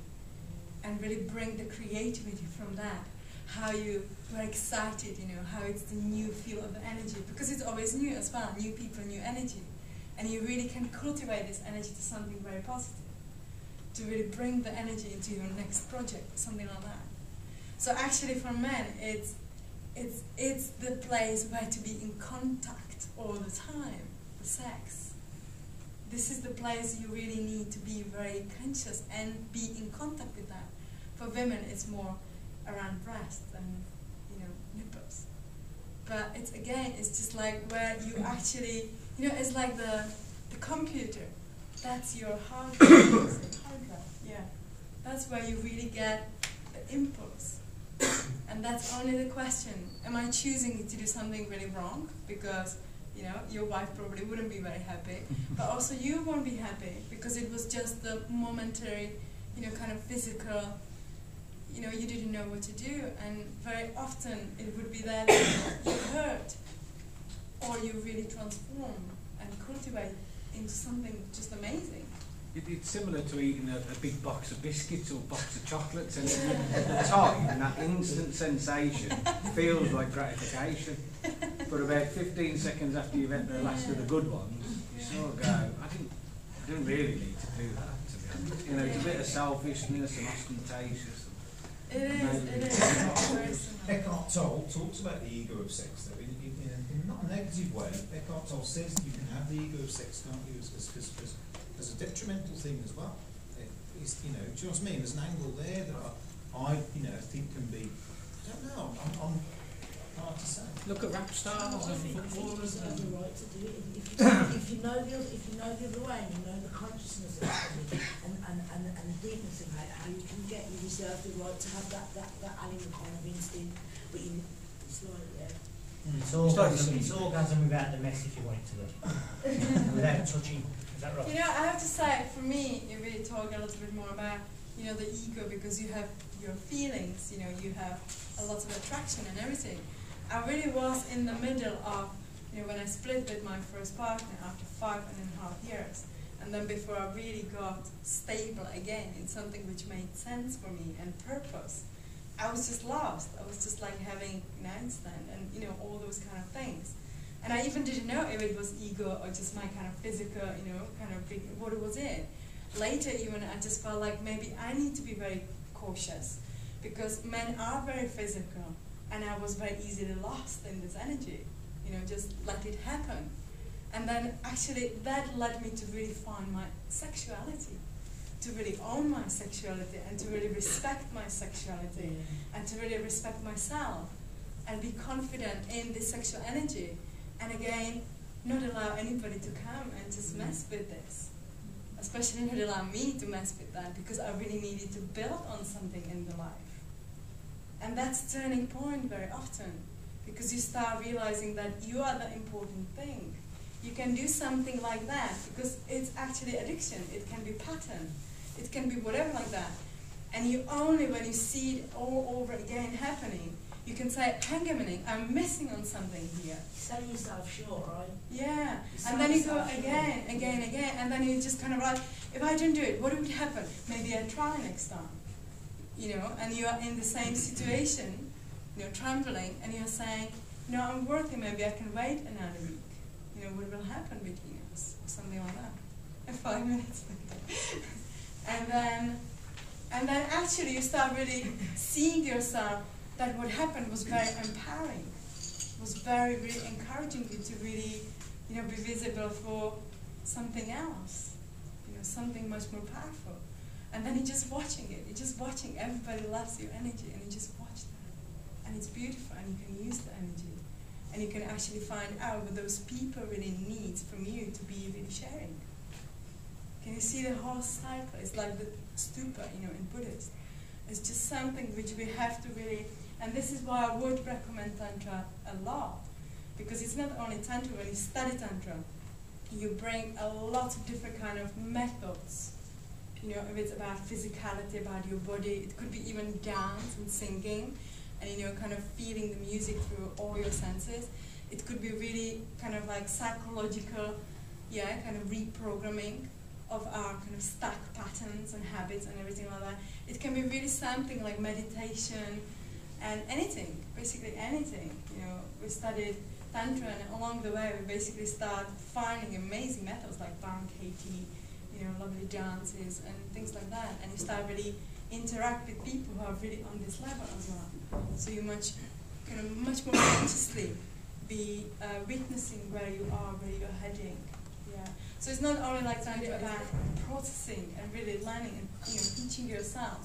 Speaker 2: and really bring the creativity from that. How you were excited, you know, how it's the new feel of the energy because it's always new as well, new people, new energy, and you really can cultivate this energy to something very positive, to really bring the energy into your next project, something like that. So actually, for men, it's it's it's the place where to be in contact all the time, the sex. This is the place you really need to be very conscious and be in contact with that. For women, it's more around breasts and you know nipples. But it's again, it's just like where you actually, you know, it's like the the computer. That's your hard drive. hard drive. Yeah, that's where you really get the impulse. And that's only the question: Am I choosing to do something really wrong because you know your wife probably wouldn't be very happy, [LAUGHS] but also you won't be happy because it was just the momentary, you know, kind of physical you know, you didn't know what to do, and very often it would be that you hurt, or you really transform and cultivate into something just amazing.
Speaker 5: It, it's similar to eating a, a big box of biscuits or a box of chocolates, and at the time, that instant sensation feels like gratification. but about 15 seconds after you've had the last of the good ones, you sort of go, I didn't, I didn't really need to do that, to be honest. You know, it's a bit of selfishness and ostentatious.
Speaker 2: It is, it is.
Speaker 11: Eckhart Tolle talks about the ego of sex, though, in, in, in, a, in not a negative way. Eckhart Tolle says that you can have the ego of sex, can't you, as, as, as, as, as a detrimental thing as well. It is, you know, do you know what I mean? There's an angle there that I, I you know, think can be, I don't know, I'm, I'm hard to say.
Speaker 5: Look at rap stars
Speaker 7: I
Speaker 5: and
Speaker 7: think, I think you
Speaker 5: footballers.
Speaker 7: have
Speaker 5: And
Speaker 7: the right to do it. If you, [COUGHS] if you know the other, if you know the other way and you know the consciousness of it and, and, and, and the deepness of it, how you can get you reserve the right to have that, that, that animal kind of instinct, but you, it's like, yeah.
Speaker 13: Mm, it's orgasm, it's orgasm without the mess if you want it to be. [LAUGHS] without touching. Is that right?
Speaker 2: You know, I have to say, for me, if we talk a little bit more about, you know, the ego, because you have your feelings, you know, you have a lot of attraction and everything. I really was in the middle of, you know, when I split with my first partner after five and a half years, and then before I really got stable again in something which made sense for me and purpose, I was just lost. I was just like having an Einstein and, you know, all those kind of things. And I even didn't know if it was ego or just my kind of physical, you know, kind of big, what it was in. Later, even I just felt like maybe I need to be very cautious because men are very physical, and I was very easily lost in this energy. You know, just let it happen. And then actually, that led me to really find my sexuality, to really own my sexuality, and to really respect my sexuality, and to really respect myself, and be confident in this sexual energy. And again, not allow anybody to come and just mm. mess with this. Especially not allow me to mess with that because I really needed to build on something in the life. And that's turning point very often because you start realizing that you are the important thing. You can do something like that because it's actually addiction. It can be pattern. It can be whatever like that. And you only when you see it all over again happening, you can say, hang a minute, I'm missing on something here.
Speaker 7: Selling yourself short, right?
Speaker 2: Yeah,
Speaker 7: You
Speaker 2: and then you go again,
Speaker 7: short.
Speaker 2: again, again, and then you just kind of like, if I don't do it, what would happen? Maybe I try next time, you know, and you are in the same situation, you know, trembling, and you're saying, no, I'm worthy, maybe I can wait another week, you know, what will happen between us, or something like that, in [LAUGHS] five minutes. [LAUGHS] and then, and then actually you start really seeing yourself that what happened was very empowering was very, really encouraging you to really, you know, be visible for something else, you know, something much more powerful. And then you're just watching it. You're just watching. Everybody loves your energy, and you just watch that. And it's beautiful, and you can use the energy. And you can actually find out what those people really need from you to be really sharing. Can you see the whole cycle? It's like the stupa, you know, in Buddhist. It's just something which we have to really and this is why I would recommend Tantra a lot. Because it's not only Tantra, when you study Tantra, you bring a lot of different kind of methods. You know, if it's about physicality, about your body, it could be even dance and singing, and you know, kind of feeling the music through all your senses. It could be really kind of like psychological, yeah, kind of reprogramming of our kind of stuck patterns and habits and everything like that. It can be really something like meditation, and anything, basically anything. You know, we studied tantra, and along the way, we basically start finding amazing methods like Byron Katie, you know, lovely dances and things like that. And you start really interact with people who are really on this level as well. So you much, kind of much more consciously be uh, witnessing where you are, where you're heading. So it's not only like tantra about processing and really learning and you know teaching yourself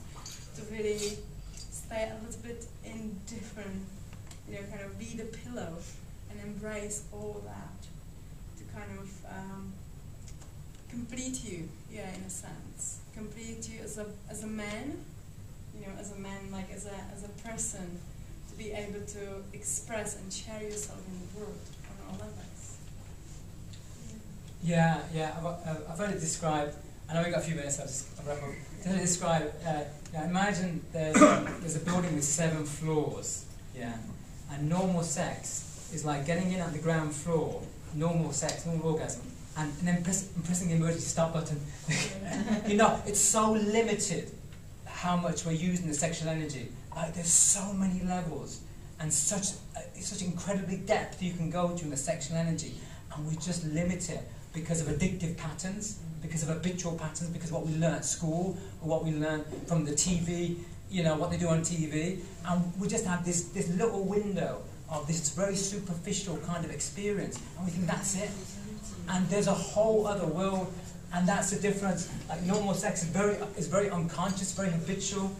Speaker 2: to really stay a little bit indifferent, you know, kind of be the pillow and embrace all that to kind of um, complete you, yeah, in a sense. Complete you as a, as a man, you know, as a man, like as a, as a person, to be able to express and share yourself in the world on all levels.
Speaker 6: Yeah, yeah. I've, I've heard it described. I know we've got a few minutes, so I'll just I'll wrap up. I've heard it described. Uh, imagine there's, [COUGHS] there's a building with seven floors. Yeah, and normal sex is like getting in at the ground floor. Normal sex, normal orgasm, and, and then press, pressing the emergency stop button. [LAUGHS] you know, it's so limited how much we're using the sexual energy. Like there's so many levels, and such. Uh, such incredibly depth you can go to in the sexual energy, and we just limit it because of addictive patterns, because of habitual patterns, because what we learn at school, or what we learn from the TV, you know, what they do on TV, and we just have this, this little window of this very superficial kind of experience, and we think that's it. And there's a whole other world, and that's the difference. Like normal sex is very, is very unconscious, very habitual,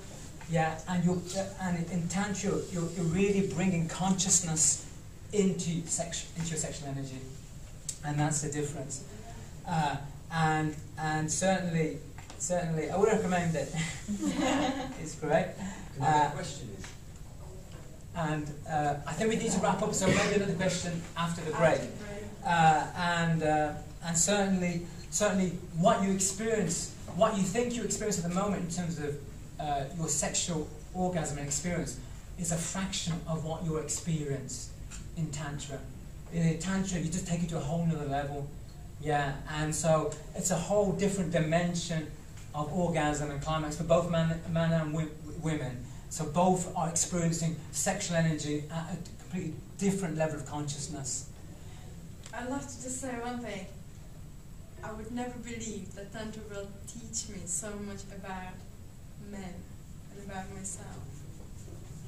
Speaker 6: yeah, and you and in tantra, you're, you're really bringing consciousness into sex, into your sexual energy, and that's the difference. Uh, and and certainly, certainly, I would recommend it. [LAUGHS] it's great. Uh,
Speaker 14: question is.
Speaker 6: and uh, I think we need to wrap up. So maybe another question after the break. Uh, and uh, and certainly, certainly, what you experience, what you think you experience at the moment in terms of uh, your sexual orgasm and experience, is a fraction of what you experience in tantra. In tantra, you just take it to a whole nother level. Yeah, and so it's a whole different dimension of orgasm and climax for both men, men and wi- women. So both are experiencing sexual energy at a completely different level of consciousness.
Speaker 2: I'd love to just say one thing. I would never believe that Tantra will teach me so much about men and about myself.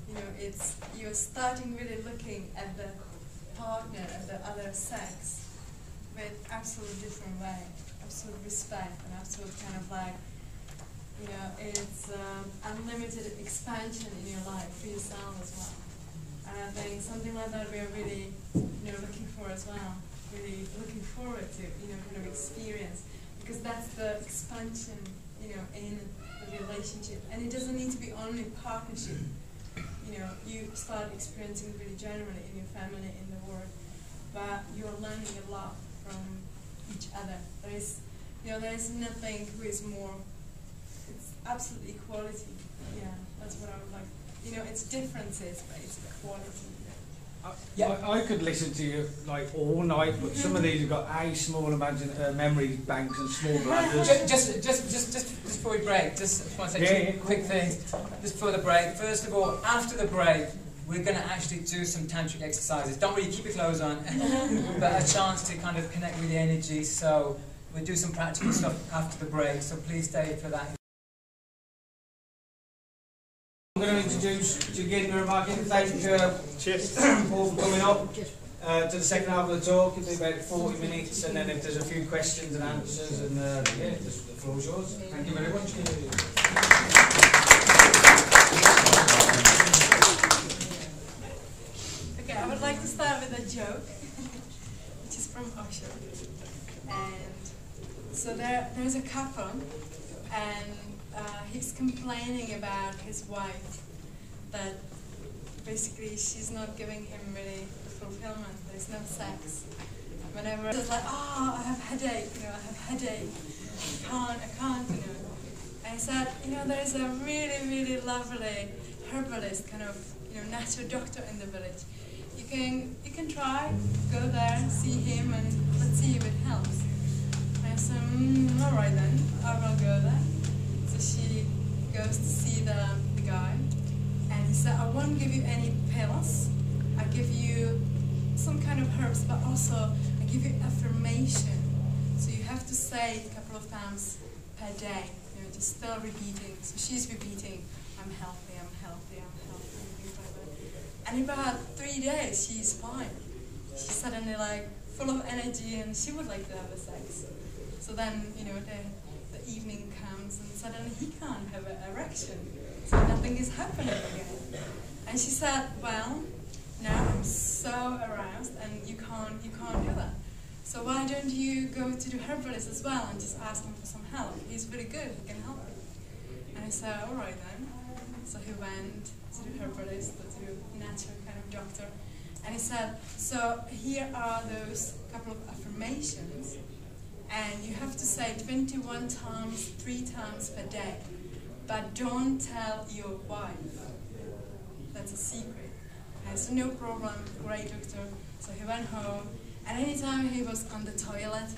Speaker 2: You know, it's you're starting really looking at the partner and the other sex with absolute different way, absolute respect and absolute kind of like, you know, it's um, unlimited expansion in your life for yourself as well. And I think something like that we are really, you know, looking for as well. Really looking forward to, you know, kind of experience because that's the expansion, you know, in the relationship. And it doesn't need to be only partnership. You know, you start experiencing really generally in your family, but you're learning a lot from each other. There is, you know, there is nothing who is more. It's absolute equality. Yeah, that's what I would like. You know, it's differences, but it's equality.
Speaker 5: I, I could listen to you like all night, but some of these have got a small imagine uh, memory banks and small bladders.
Speaker 6: Just, just, just, just, just before we break, just, just want to say
Speaker 5: Yeah,
Speaker 6: two
Speaker 5: yeah.
Speaker 6: quick things. Just before the break, first of all, after the break, we're going to actually do some tantric exercises. Don't really keep your clothes on, [LAUGHS] but a chance to kind of connect with the energy. So we'll do some practical stuff after the break. So please stay for that.
Speaker 5: I'm going to introduce Joginder Marketa. Thank uh, [CLEARS THROAT] Paul for coming up uh, to the second half of the talk. It'll be about 40 minutes, and then if there's a few questions and answers, and uh, yeah, the, the floor's yours. Thank you very much.
Speaker 2: Okay, I would like to start with a joke, which is from Osho. And so there, there's a couple, and uh, he's complaining about his wife that basically she's not giving him really fulfillment. There's no sex. Whenever it's like, oh, I have a headache, you know, I have headache. I can't, I can't, you know. And he said, you know, there is a really, really lovely herbalist, kind of, you know, natural doctor in the village. You can, you can try, go there, and see him, and let's see if it helps. I said, mm, all right then, I will go there. So she goes to see the, the guy, and he said, I won't give you any pills. I give you some kind of herbs, but also I give you affirmation. So you have to say a couple of times per day. You know, just still repeating. So she's repeating, I'm healthy, I'm healthy, and things like that. And in about three days, she's fine. She's suddenly like full of energy, and she would like to have a sex. So then, you know, the, the evening comes, and suddenly he can't have an erection. So nothing is happening again. And she said, well, now I'm so aroused, and you can't, you can't do that. So why don't you go to the herbalist as well and just ask him for some help? He's really good, he can help you. And I said, all right then. So he went to the herbalist, to the natural kind of doctor, and he said, so here are those couple of affirmations, and you have to say 21 times, three times per day. But don't tell your wife. That's a secret. And so no problem, great doctor. So he went home, and anytime he was on the toilet,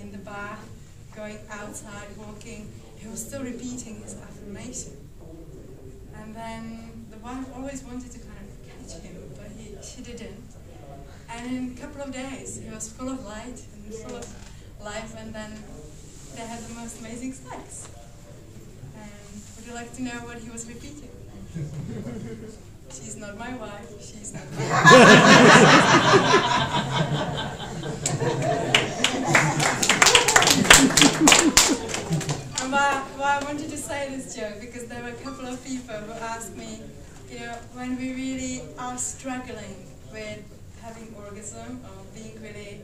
Speaker 2: in the bath, going outside, walking, he was still repeating his affirmation. And then the wife always wanted to kind of catch him, but he she didn't. And in a couple of days, he was full of light and full of life, and then they had the most amazing sex. And would you like to know what he was repeating? [LAUGHS] She's not my wife. She's not my wife. [LAUGHS] [LAUGHS] and why, why I wanted to say this joke because there were a couple of people who asked me, you know, when we really are struggling with having orgasm or being really,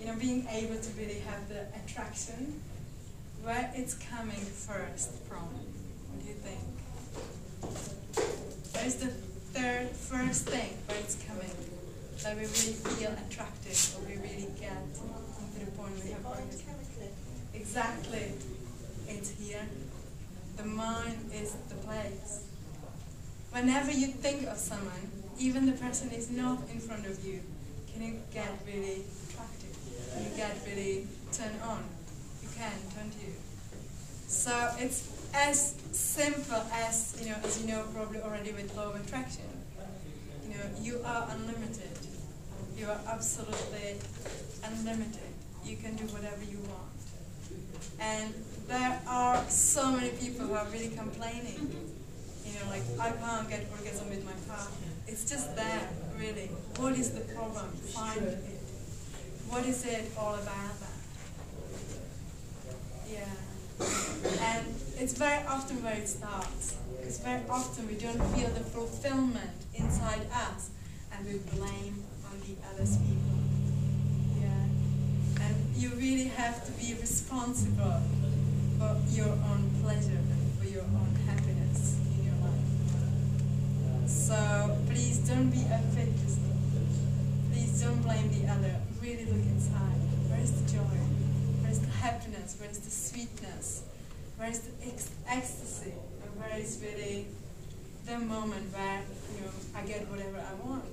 Speaker 2: you know, being able to really have the attraction, where it's coming first from? What do you think? What is the third, first thing where it's coming? That we really feel attracted or we really get to the point where we have orgasm. Exactly. It's here. The mind is the place. Whenever you think of someone, even the person is not in front of you, can you get really attracted? Can you get really turned on? You can, don't you? So it's as simple as you know, as you know probably already with law of attraction. You know, you are unlimited. You are absolutely unlimited. You can do whatever you want. And there are so many people who are really complaining. You know, like I can't get orgasm with my partner. It's just there, really. What is the problem? Find it. What is it all about that? Yeah. And it's very often where it starts. Because very often we don't feel the fulfillment inside us and we blame on the other people. Yeah. And you really have to be responsible for your own pleasure and for your own happiness in your life. So please don't be a victim. Please don't blame the other. Really look inside. Where is the joy? Where is the happiness? Where is the sweetness? Where is the ex- ecstasy? And where is really the moment where you know I get whatever I want?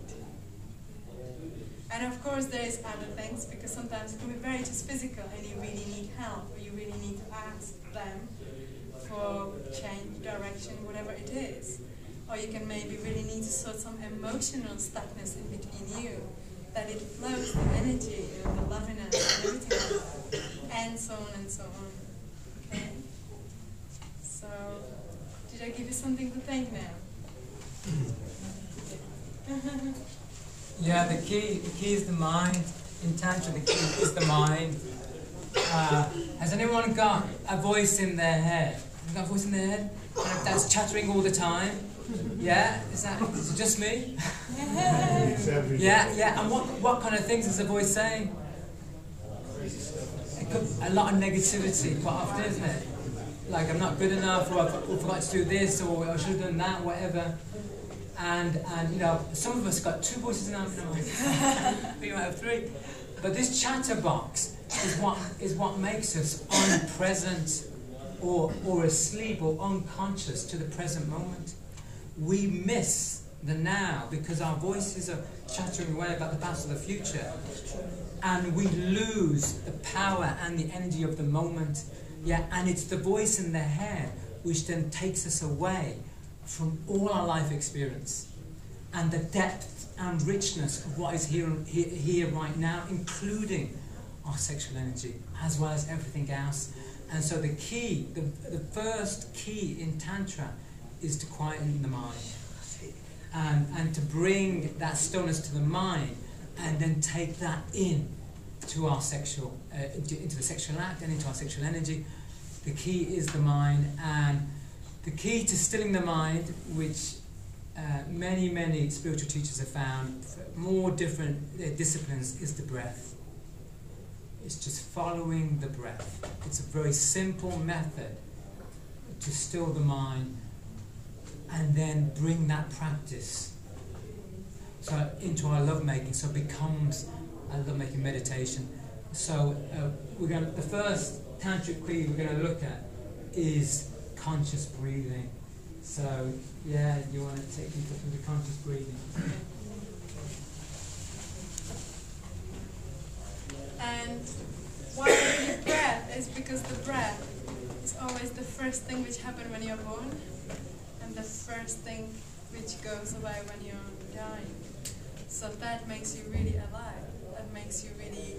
Speaker 2: And of course, there is other things because sometimes it can be very just physical, and you really need help, or you really need to ask them for change, direction, whatever it is. Or you can maybe really need to sort some emotional stuckness in between you, that it flows, the energy, you know, the lovingness, and everything like and so on and so on. Okay. So, did I give you something to think now? [LAUGHS]
Speaker 6: Yeah, the key, the key is the mind. In Tantra, the key is the mind. Uh, has anyone got a voice in their head? Has got a voice in their head of that's chattering all the time? Yeah, is that is it just me? yeah, yeah. And what what kind of things is the voice saying? It could, a lot of negativity quite often, isn't it? Like I'm not good enough, or I forgot to do this, or I should have done that, whatever. And and you know, some of us got two voices in our mind. [LAUGHS] we might have three. But this chatterbox is what is what makes us unpresent or or asleep or unconscious to the present moment. We miss the now because our voices are chattering away about the past or the future. And we lose the power and the energy of the moment. Yeah, and it's the voice in the head which then takes us away from all our life experience and the depth and richness of what is here, here, here right now, including our sexual energy, as well as everything else. And so the key, the, the first key in Tantra is to quieten the mind. And, and to bring that stillness to the mind and then take that in to our sexual, uh, into, into the sexual act and into our sexual energy. The key is the mind and the key to stilling the mind, which uh, many, many spiritual teachers have found, more different uh, disciplines, is the breath. It's just following the breath. It's a very simple method to still the mind and then bring that practice so into our lovemaking, so it becomes a lovemaking meditation. So uh, we're going the first tantric key we're going to look at is conscious breathing. So yeah, you want to take people through the conscious breathing.
Speaker 2: And why the breath is because the breath is always the first thing which happens when you're born the first thing which goes away when you're dying. So that makes you really alive. That makes you really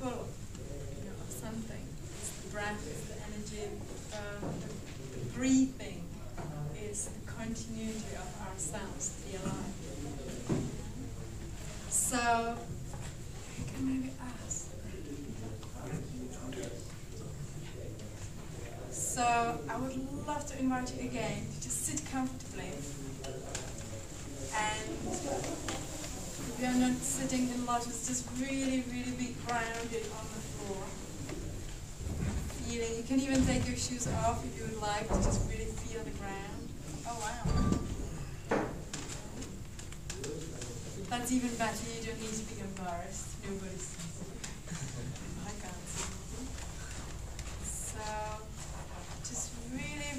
Speaker 2: full you know, of something. It's the breath, it's the energy, um, the, the breathing is the continuity of ourselves to be alive. So, you can maybe ask. So, I would love to invite you again to just sit comfortably. And if you're not sitting in lotus, just really, really be grounded on the floor. Feeling, you can even take your shoes off if you would like to just really feel the ground. Oh wow. That's even better, you don't need to be embarrassed. Nobody sees you. [LAUGHS] I can't see you. So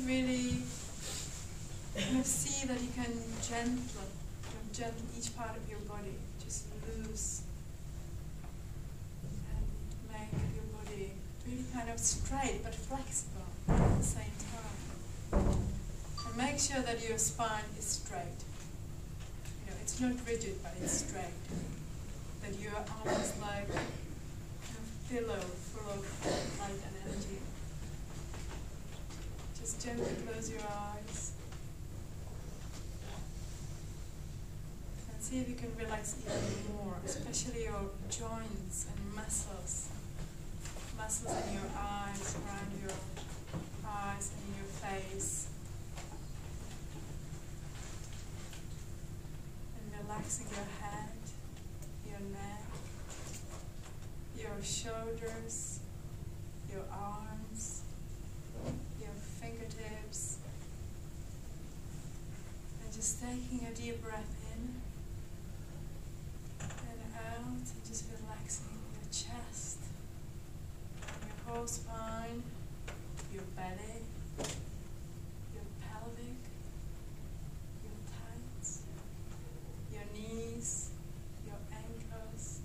Speaker 2: really, see that you can of gentle each part of your body, just loose and make your body really kind of straight but flexible at the same time. And make sure that your spine is straight. You know, it's not rigid, but it's straight. That you're almost like a pillow full of light and energy. Gently close your eyes. And see if you can relax even more, especially your joints and muscles. Muscles in your eyes, around your eyes and your face. And relaxing your head, your neck, your shoulders, your arms, your fingertips. And just taking a deep breath in and out, and just relaxing your chest, your whole spine, your belly, your pelvic, your thighs, your knees, your ankles,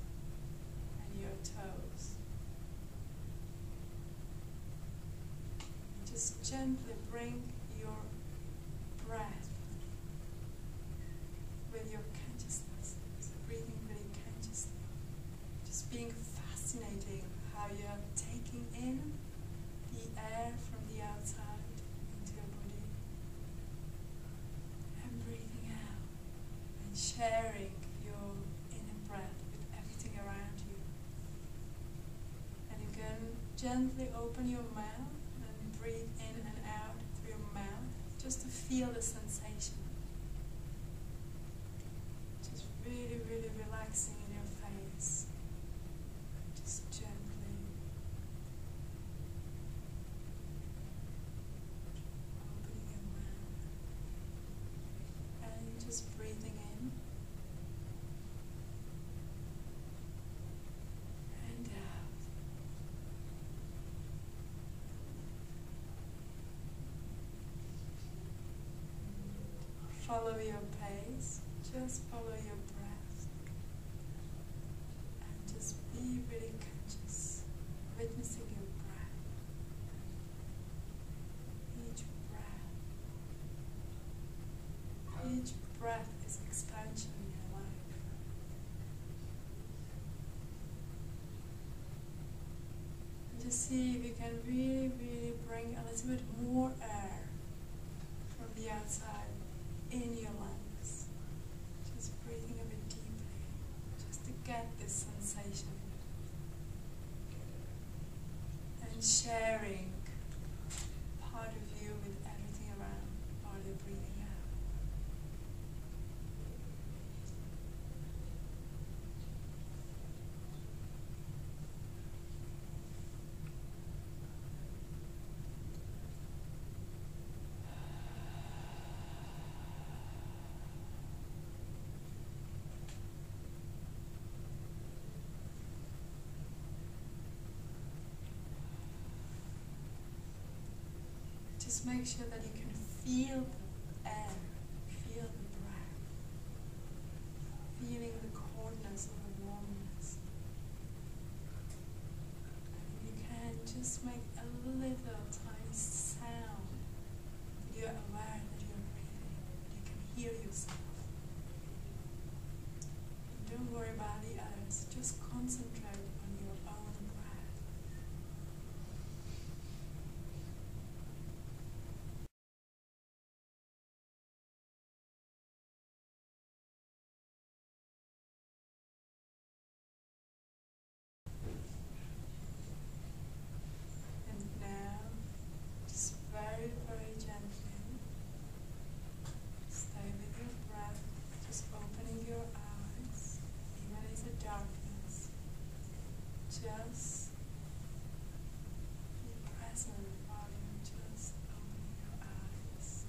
Speaker 2: and your toes. Just gently bring your breath with your consciousness. So breathing really consciously. Just being fascinating how you're taking in the air from the outside into your body and breathing out and sharing your inner breath with everything around you. And you can gently open your mouth and breathe in and out through your mouth just to feel the sensation. Just really, really relaxing in your face. Just gently. Opening your mouth. And just breathing in. And out. Follow your pace, just follow your breath. And just be really conscious, witnessing your breath. Each breath. Each breath is expansion in your life. And just see if you can really, really bring a little bit more air from the outside in your lungs. Just breathing a bit deeply, just to get this sensation. Sharing part of you with everything around while you're breathing out. Just make sure that you can feel the air, feel the breath, feeling the coldness or the warmness. And you can just make a little tiny sound. You're aware that you're breathing, you can hear yourself. don't worry about the others. Just concentrate on your own breath. And now, just very, very gently, stay with your breath, just opening your eyes, even in the darkness. Just be present while you're just opening your eyes.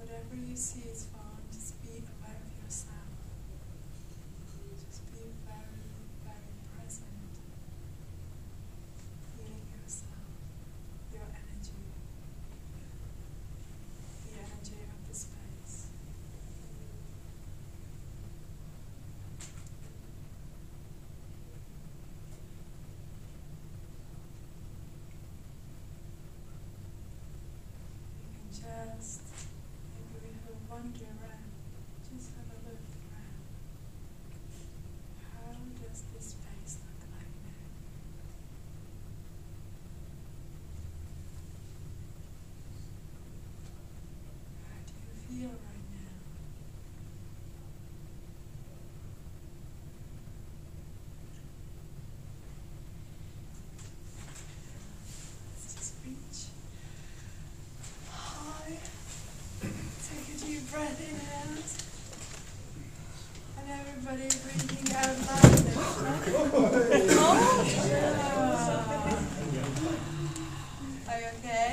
Speaker 2: And whatever you see is fine, just be aware of yourself. Just be very, very present. Feeling yourself, your energy, the energy of the space. You can just maybe we have wander around. Just have a look around. How does this space look like now? How do you feel right now? Let's just reach high. Take a deep breath in and out. And everybody breathing out loud. oh, yeah. Are you okay?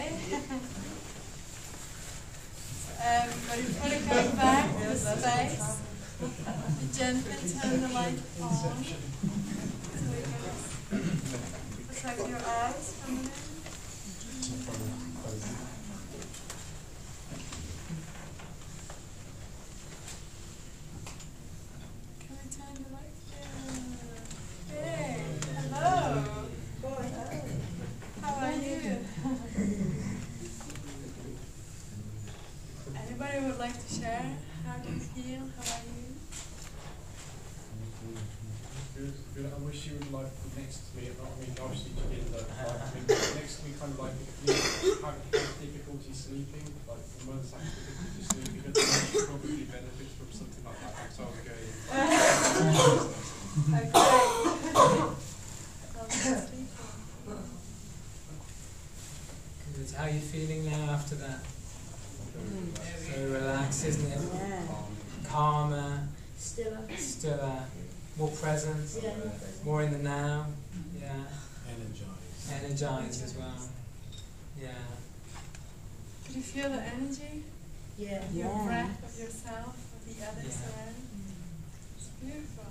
Speaker 2: Everybody fully coming back to space. You gently turn the light on. So you can protect your eyes from the Can we turn the lights down? Hey, hello. How are you? Anybody would like to share? How do you feel? How are you?
Speaker 14: Good, good. I wish you would like next to me, I mean, obviously together, like, I mean, next to me kind of like, you know, have, have difficulty sleeping, like, the mother's have difficulty sleeping, but she probably benefits from something like that, that's how I'm going.
Speaker 6: Good. How are you feeling now after that? So relaxed, isn't it?
Speaker 7: Yeah.
Speaker 6: Calmer,
Speaker 7: Stiller.
Speaker 6: stiller, more present,
Speaker 7: Yeah.
Speaker 6: more in the now. Yeah.
Speaker 11: Energized.
Speaker 6: Energized as well. Yeah.
Speaker 2: Did you feel the energy?
Speaker 7: Yeah.
Speaker 2: Your
Speaker 7: Yeah.
Speaker 2: breath of yourself, of the others
Speaker 6: Yeah.
Speaker 2: around? It's beautiful.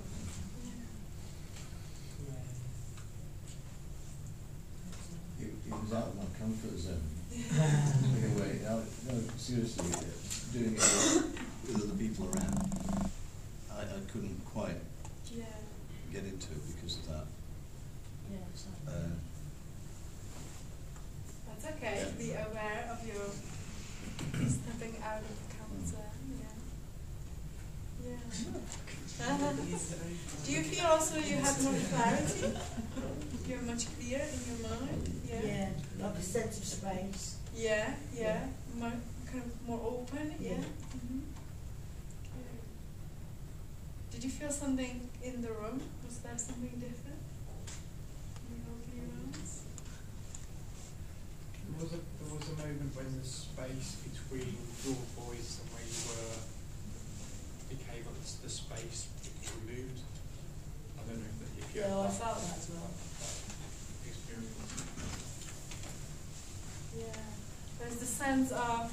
Speaker 10: It, it was out of my comfort zone. [LAUGHS] In a way, no, no, seriously, uh, doing it with, with other people around, I, I couldn't quite
Speaker 2: Yeah.
Speaker 10: get into it because of that.
Speaker 7: Yeah, so.
Speaker 10: Uh,
Speaker 2: That's okay. Be aware of your stepping out of the comfort zone. Yeah. Yeah. [LAUGHS] Do you feel also you have more clarity? You're much clearer in your mind? Yeah.
Speaker 7: Yeah, like a sense of space.
Speaker 2: Yeah, yeah. More, kind of more open, yeah.
Speaker 7: Yeah.
Speaker 2: hmm Did you feel something in the room? Was there something different? Can you open your eyes?
Speaker 14: There was a, there was a moment when the space between your voice and where you were became the, space removed. I don't know if, that- if you had
Speaker 7: I felt that as well.
Speaker 14: experience.
Speaker 2: Yeah. There's the sense of,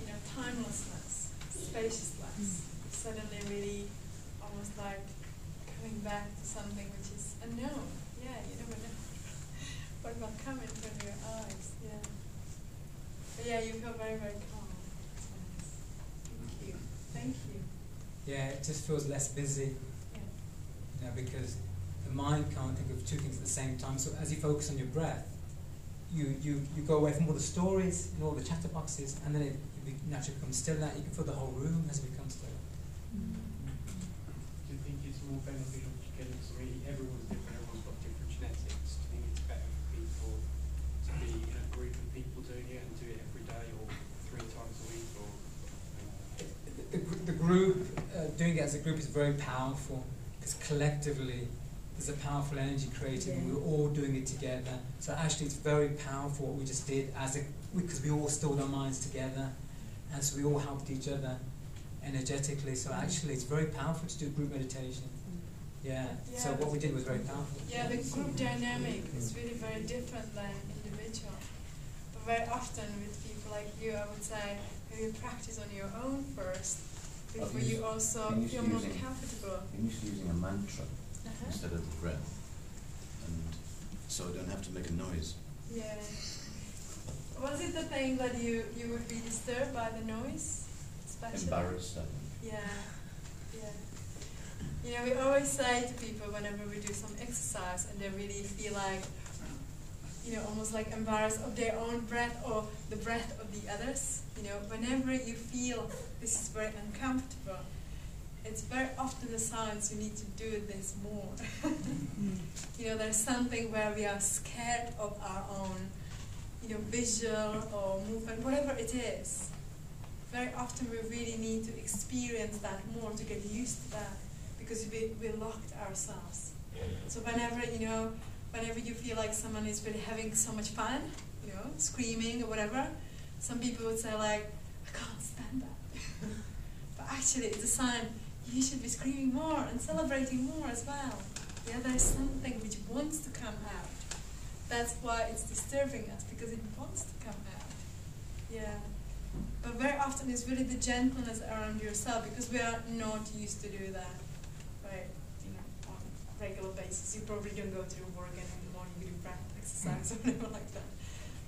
Speaker 2: you know, timelessness, spaciousness. Suddenly really almost like coming back to something which is unknown. Yeah, you never know [LAUGHS] what will come in front of your eyes. Yeah. You feel very, very calm. Thank you. Thank you.
Speaker 6: Yeah, it just feels less busy.
Speaker 2: Yeah.
Speaker 6: You know, because the mind can't think of two things at the same time. So as you focus on your breath, you, you, you go away from all the stories and all the chatterboxes, and then it, it naturally becomes stiller. You can feel the whole room as it becomes stiller.
Speaker 14: Do you think it's more beneficial to get it to really everyone's different, everyone's got different genetics? Do you think it's better for people to be in a group of people doing it and do it every day or three times a week or
Speaker 6: The, the, gr- the group, uh, doing it as a group is very powerful because collectively there's a powerful energy created and we're all doing it together. So actually it's very powerful what we just did as a, because we all stored our minds together and so we all helped each other energetically. So actually it's very powerful to do group meditation. Yeah. So what we did was very powerful.
Speaker 2: Yeah, the group dynamic is really very different than individual. But very often with people like you, I would say maybe practice on your own first before you also feel more
Speaker 10: using-
Speaker 2: comfortable.
Speaker 10: To using a mantra
Speaker 2: Uh-huh.
Speaker 10: instead of the breath, and so I don't have to make a noise.
Speaker 2: Yeah. Was it the thing that you, you would be disturbed by the noise? Especially?
Speaker 10: Embarrassed, I think.
Speaker 2: Yeah, yeah. You know, we always say to people whenever we do some exercise and they really feel like, you know, almost like embarrassed of their own breath or the breath of the others. You know, whenever you feel this is very uncomfortable, it's very often the signs you need to do this more. [LAUGHS] you know, there's something where we are scared of our own, you know, visual or movement, whatever it is very often we really need to experience that more to get used to that because we, we locked ourselves. So whenever, you know, whenever you feel like someone is really having so much fun, you know, screaming or whatever, some people would say like, I can't stand that. [LAUGHS] but actually it's a sign you should be screaming more and celebrating more as well. Yeah, there's something which wants to come out. That's why it's disturbing us because it wants to come out. Yeah. But very often it's really the gentleness around yourself because we are not used to do that, right? You know, on a regular basis. You probably don't go to your work and in the morning you do breath exercise [LAUGHS] or whatever like that.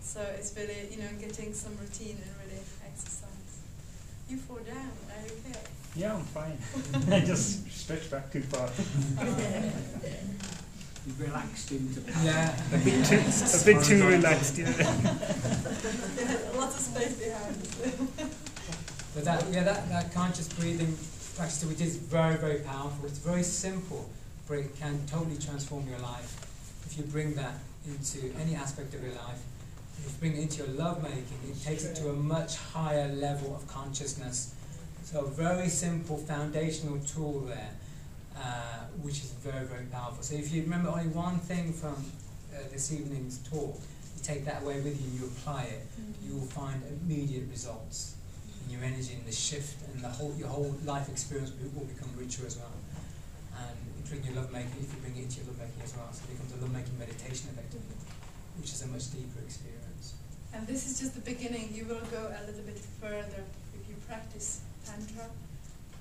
Speaker 2: So it's really, you know, getting some routine and really exercise. You fall down, are you okay?
Speaker 13: Yeah, I'm fine. [LAUGHS] [LAUGHS] I just stretched back too far.
Speaker 1: You've relaxed into
Speaker 6: Yeah.
Speaker 13: A bit too, a bit too relaxed, yeah.
Speaker 2: Lots of space behind.
Speaker 6: But that, yeah, that, that conscious breathing practice that we did is very, very powerful. It's very simple, it can totally transform your life. If you bring that into any aspect of your life, if you bring it into your lovemaking, it takes it to a much higher level of consciousness. So, a very simple foundational tool there, uh, which is very, very powerful. So, if you remember only one thing from uh, this evening's talk, you take that away with you and you apply it, you will find immediate results in your energy and the shift and the whole your whole life experience will become richer as well. And during your love making, if you bring it into your love making as well, so it becomes a love making meditation effectively, which is a much deeper experience.
Speaker 2: And this is just the beginning. You will go a little bit further if you practice Tantra.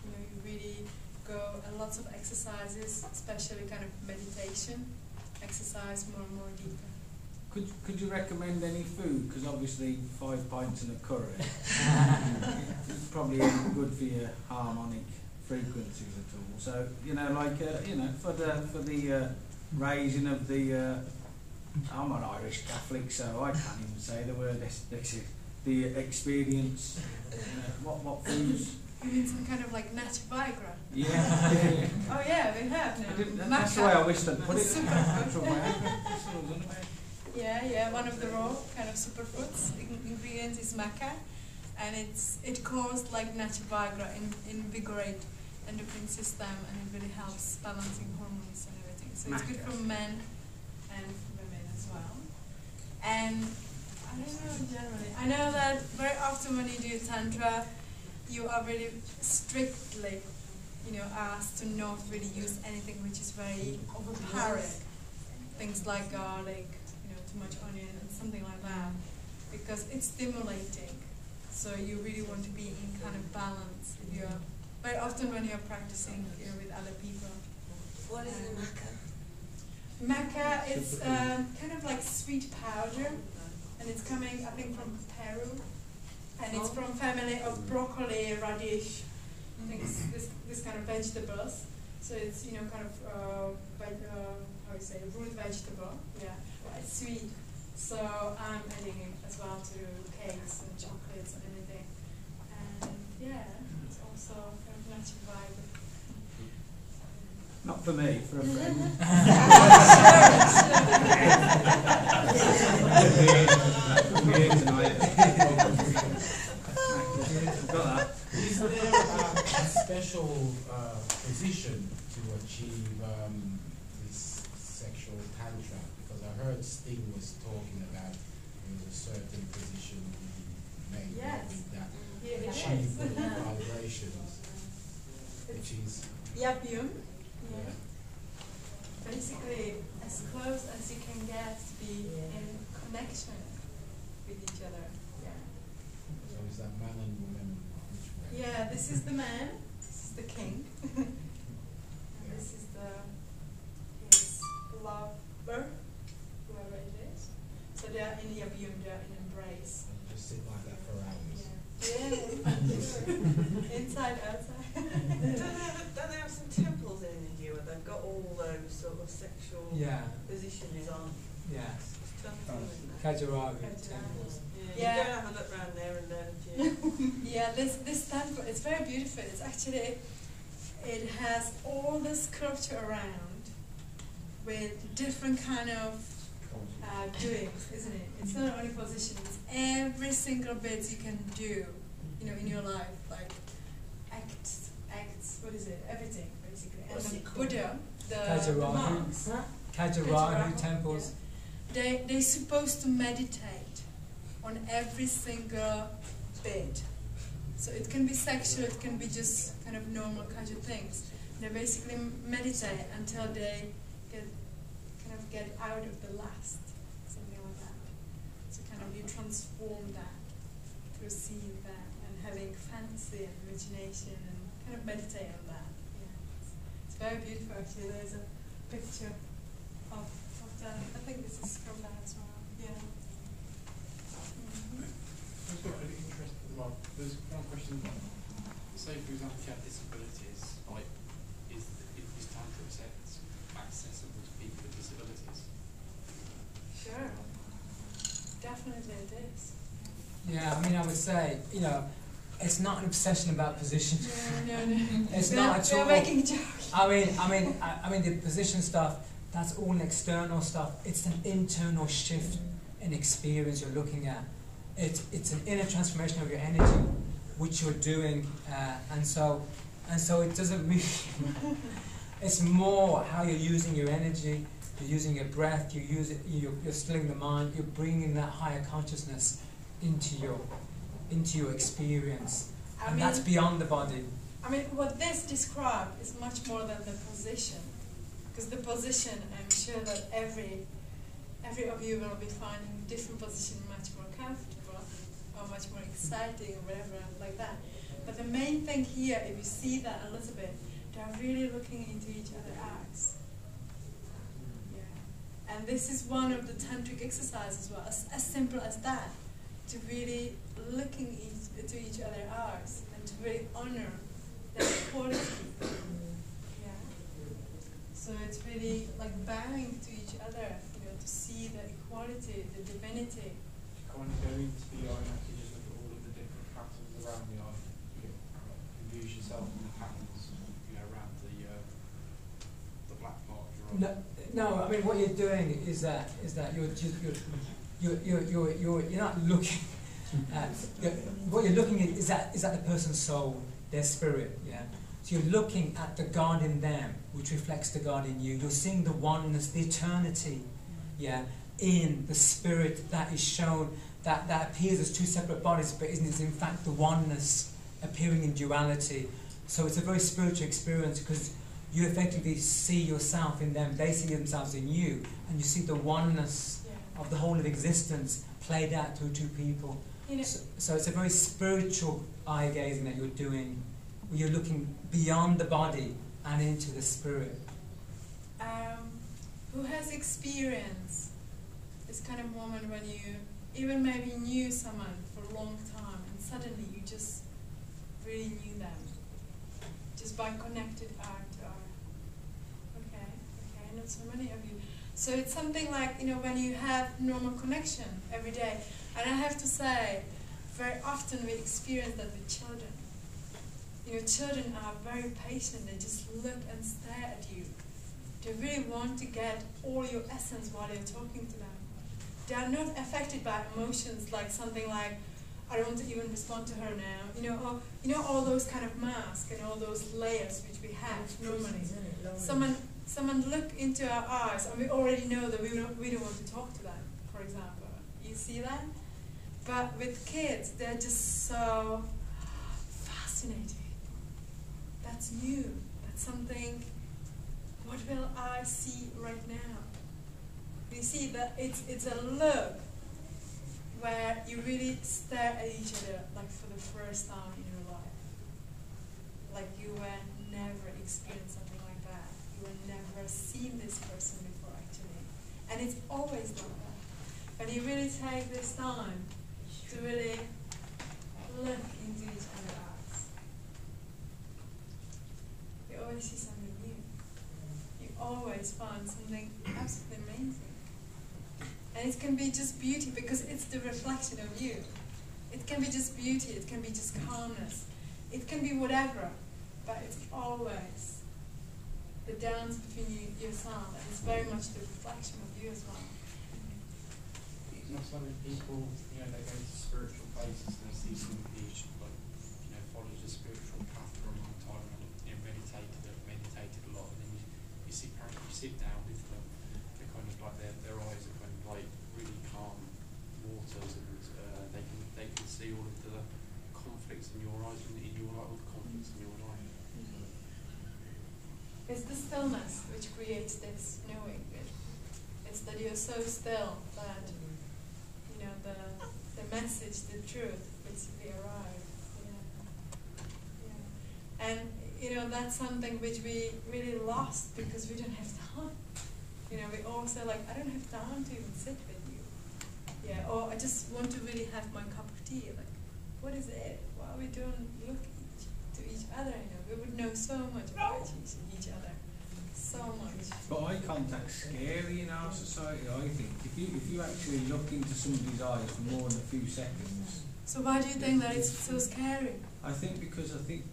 Speaker 2: You know, you really go and lots of exercises, especially kind of meditation, exercise more and more deeper.
Speaker 1: Could, could you recommend any food? Because obviously five pints and a curry [LAUGHS] is probably isn't good for your harmonic frequencies at all. So you know, like uh, you know, for the for the uh, raising of the, uh, I'm an Irish Catholic, so I can't even say the word. This, this is the experience. You know, what what foods?
Speaker 2: You mean some kind of like Nat Viagra?
Speaker 1: Yeah, yeah, yeah.
Speaker 2: Oh yeah, we have now.
Speaker 1: that's the way I wished I'd put it.
Speaker 2: Super
Speaker 1: Natural. [LAUGHS] Viagra.
Speaker 2: Yeah, yeah, one of the raw kind of superfoods in- ingredients is maca, and it's it caused like natural Viagra in invigorate endocrine system, and it really helps balancing hormones and everything. So it's good for men and for women as well. And I don't know generally. I know that very often when you do tantra, you are really strictly, you know, asked to not really use anything which is very overpowering. Things like garlic, you know, too much onion and something like that, because it's stimulating. So you really want to be in kind of balance. If you're very often when you're practicing you know, with other people.
Speaker 7: What is the maca?
Speaker 2: Maca, it's um, kind of like sweet powder, and it's coming, I think, from Peru, and it's from family of broccoli, radish, things, this this kind of vegetables. So it's you know kind of uh, veg, uh, how you say root vegetable, yeah, but it's sweet. So I'm adding it as well to cakes and chocolates and anything. And yeah, it's also kind of natural vibe.
Speaker 1: Not for me, for a friend. Weird tonight. Got that.
Speaker 13: Is there a, a special uh, position to achieve um, this sexual tantra? Because I heard Sting was talking about there was a certain position he made
Speaker 2: Yes.
Speaker 13: that
Speaker 2: Yeah,
Speaker 13: achieve
Speaker 2: yes.
Speaker 13: the vibrations, which is
Speaker 2: Yab-Yum.
Speaker 13: yeah.
Speaker 2: Yeah. Basically, as close as you can get to be in connection with each other. Yeah.
Speaker 13: So is that man and woman?
Speaker 2: Yeah, this is the man, this is the king, [LAUGHS] and this is the his lover, whoever it is. So they are in Yab-Yum, they are in embrace.
Speaker 13: And just sit like that for hours.
Speaker 2: Yeah. [LAUGHS] Inside, outside.
Speaker 4: Don't, they have, don't they have some temples in India where they've got all those sort of sexual
Speaker 6: Yeah.
Speaker 4: positions on?
Speaker 6: Yeah.
Speaker 4: Temples.
Speaker 6: Khajuraho temples.
Speaker 4: Yeah,
Speaker 2: Yeah.
Speaker 4: you go and have a look round there and then. [LAUGHS] [LAUGHS]
Speaker 2: yeah, this this temple it's very beautiful. It's actually it has all the sculpture around with different kind of uh, doings, isn't it? It's not only positions. every single bit you can do, you know, in your life, like acts, acts. What is it? Everything basically. And
Speaker 7: What's
Speaker 2: the? Buddha, the, the
Speaker 6: Khajuraho.
Speaker 2: monks,
Speaker 6: Khajuraho
Speaker 2: Khajuraho,
Speaker 6: temples.
Speaker 2: they they're supposed to meditate on every single bit. So it can be sexual, it can be just kind of normal casual things. They basically meditate until they get kind of get out of the last, something like that. So kind of you transform that through seeing that and having fancy and imagination and kind of meditate on that. Yeah. It's, it's very beautiful actually. There's a picture of, of that. I think this is from that as well. Yeah. Mhm.
Speaker 14: I've got an interest, well, there's one question. Say, for example, if you have disabilities, like, is, is tantra sex accessible to people with disabilities?
Speaker 2: Sure. Definitely it is.
Speaker 6: Yeah, I mean, I would say, you know, it's not an obsession about position.
Speaker 2: No, no, no. [LAUGHS]
Speaker 6: it's not at
Speaker 2: we're
Speaker 6: all.
Speaker 2: making jokes.
Speaker 6: I mean, I mean, I, I mean, the position stuff. That's all external stuff. It's an internal shift in experience you're looking at. It's it's an inner transformation of your energy, which you're doing, uh, and so and so it doesn't really. [LAUGHS] it's more how you're using your energy. You're using your breath. You use it. You're, you're stilling the mind. You're bringing that higher consciousness into your into your experience,
Speaker 2: I
Speaker 6: and
Speaker 2: mean-
Speaker 6: that's beyond the body.
Speaker 2: I mean, what this described is much more than the position, because the position, I'm sure that every every of you will be finding different position much more comfortable or much more exciting or whatever like that. But the main thing here, if you see that a little bit, they're really looking into each other's eyes. Yeah. And this is one of the tantric exercises as well, as, as simple as that, to really looking each, to each other's eyes and to really honor that quality. Yeah. So it's really like bowing to each other, you know, to see the equality, the divinity.
Speaker 14: Kind of go into the eye and actually just look at all of the different patterns around the eye. You lose yourself in the patterns, you know, around the, uh, the black mark you're.
Speaker 6: No, no. I mean, what you're doing is that is that you're just you're you're you're you're, you're, you're not looking. You're, what you're looking at is that is that the person's soul, their spirit. Yeah. So you're looking at the God in them, which reflects the God in you. You're seeing the oneness, the eternity. Yeah. In the spirit that is shown, that that appears as two separate bodies, but isn't is in fact the oneness appearing in duality. So it's a very spiritual experience because you effectively see yourself in them, they see themselves in you, and you see the oneness of the whole of existence played out through two people.
Speaker 2: You know,
Speaker 6: So, so it's a very spiritual eye gazing that you're doing, you're looking beyond the body and into the spirit.
Speaker 2: um, who has experience this kind of moment when you even maybe knew someone for a long time and suddenly you just really knew them? Just by connected eye to eye okay okay not so many of you. So it's something like you know when you have normal connection every day and i have to say very often we experience that with children you know, children are very patient. They just look and stare at you. They really want to get all your essence while you're talking to them. They are not affected by emotions like something like, I don't want to even respond to her now. You know, or, you know all those kind of masks and all those layers which we have normally. Someone, someone look into our eyes and we already know that we don't, we don't want to talk to them. For example, you see that. But with kids, they're just so fascinating. That's new. That's something. What will I see right now? You see that it's it's a look where you really stare at each other like for the first time in your life. Like you were never experienced something like that. You were never seen this person before actually. And it's always like that. But you really take this time to really look into each other's eyes. You always see something new. You always find something absolutely amazing. And it can be just beauty because it's the reflection of you. It can be just beauty, it can be just calmness, it can be whatever, but it's always the dance between you yourself, and it's very much the reflection of you as well.
Speaker 14: So many people, you know, they go to spiritual places and they see somebody who's like, you know, follows the spiritual path for a long time and you know, meditated, meditated a lot, and then you, you sit you sit down with them, they're kind of like their their eyes are kind of like really calm waters, and uh, they can they can see all of the conflicts in your eyes and in your life, all the conflicts in your life.
Speaker 2: It's the stillness which creates this knowing. It's that you're so still that you know the the message, the truth, basically arrive. Yeah. Yeah. And you know that's something which we really lost because we don't have time. You know, we all say like, I don't have time to even sit with you. Yeah, or I just want to really have my cup of tea. Like, what is it? Why are we don't look each, to each other? You know, we would know so much about each, each other. So much.
Speaker 1: But eye contact's scary in our society, I think. If you if you actually look into somebody's eyes for more than a few seconds.
Speaker 2: So why do you think that it's so scary?
Speaker 1: I think because I think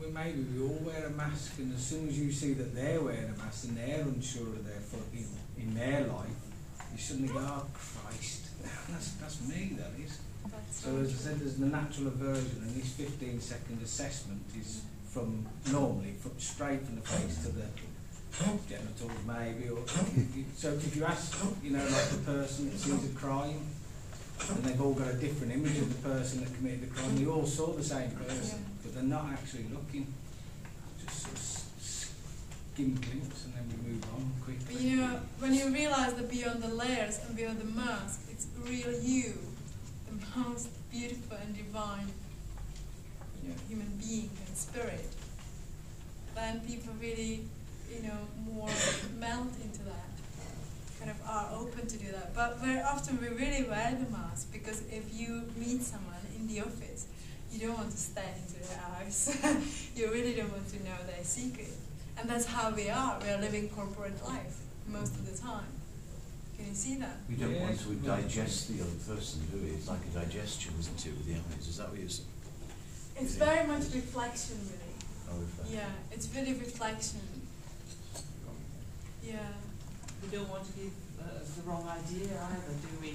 Speaker 1: well, maybe we all wear a mask, and as soon as you see that they're wearing a mask and they're unsure of their foot in, in their life, you suddenly go, oh Christ, [LAUGHS] that's, that's me, that is.
Speaker 2: That's
Speaker 1: So as I said, there's the natural aversion, and this 15 second assessment is from normally from straight from the face to the genitals, maybe. Or so if you ask, you know, like the person that sees a crime, and they've all got a different image of the person that committed the crime. You all saw the same person, but they're not actually looking. Just sort of skim glimpse, and then we move on quickly.
Speaker 2: But you know, when you realize that beyond the layers and beyond the mask, it's real you, the most beautiful and divine you know, human being and spirit, then people really, you know, more melt into that, kind of are open to do that. But very often we really wear the mask because if you meet someone in the office, you don't want to stare into their eyes. [LAUGHS] you really don't want to know their secret. And that's how we are. We are living corporate life most of the time. Can you see that?
Speaker 10: We don't want to digest the other person, do we? It's like a digestion, isn't it, with the eyes? Is that what you're saying?
Speaker 2: It's very much reflection, really.
Speaker 10: Oh, reflect.
Speaker 2: Yeah, it's really reflection. Yeah,
Speaker 4: We don't want to give uh, the wrong idea either, do we?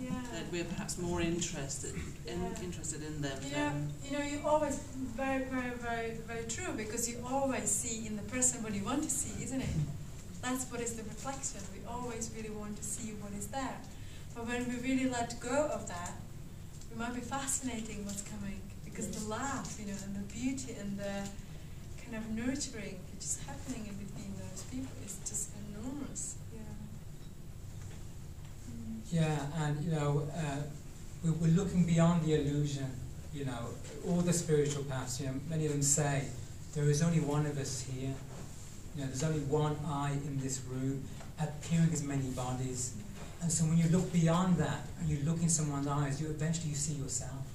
Speaker 2: yeah.
Speaker 4: That we're perhaps more interested in
Speaker 2: Yeah.
Speaker 4: interested in them
Speaker 2: You know,
Speaker 4: than
Speaker 2: you know, you always very, very, very, very true because you always see in the person what you want to see, isn't it? That's what is the reflection. We always really want to see what is there. But when we really let go of that, we might be fascinating what's coming because the laugh, you know, and the beauty and the kind of nurturing which is happening in between those people is just enormous. Yeah.
Speaker 15: Yeah, and you know, uh, we, we're looking beyond the illusion. You know, all the spiritual paths. You know, many of them say there is only one of us here. You know, there's only one I in this room, appearing as many bodies. And so when you look beyond that and you look in someone's eyes, you eventually you see yourself.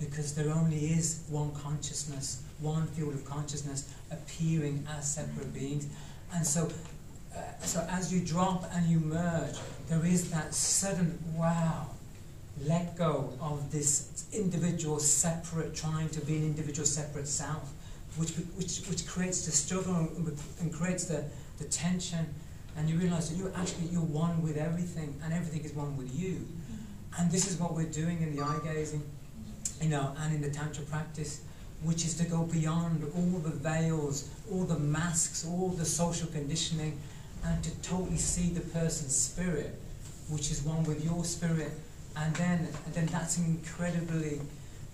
Speaker 15: Because there only is one consciousness, one field of consciousness appearing as separate beings. And so uh, so as you drop and you merge, there is that sudden wow, let go of this individual separate, trying to be an individual separate self.
Speaker 6: which, which, which creates the struggle and, and creates the, the tension. And you realize that you're actually you're one with everything, and everything is one with you. And this is what we're doing in the eye gazing, you know, and in the tantra practice, which is to go beyond all the veils, all the masks, all the social conditioning, and to totally see the person's spirit, which is one with your spirit, and then and then that's an incredibly,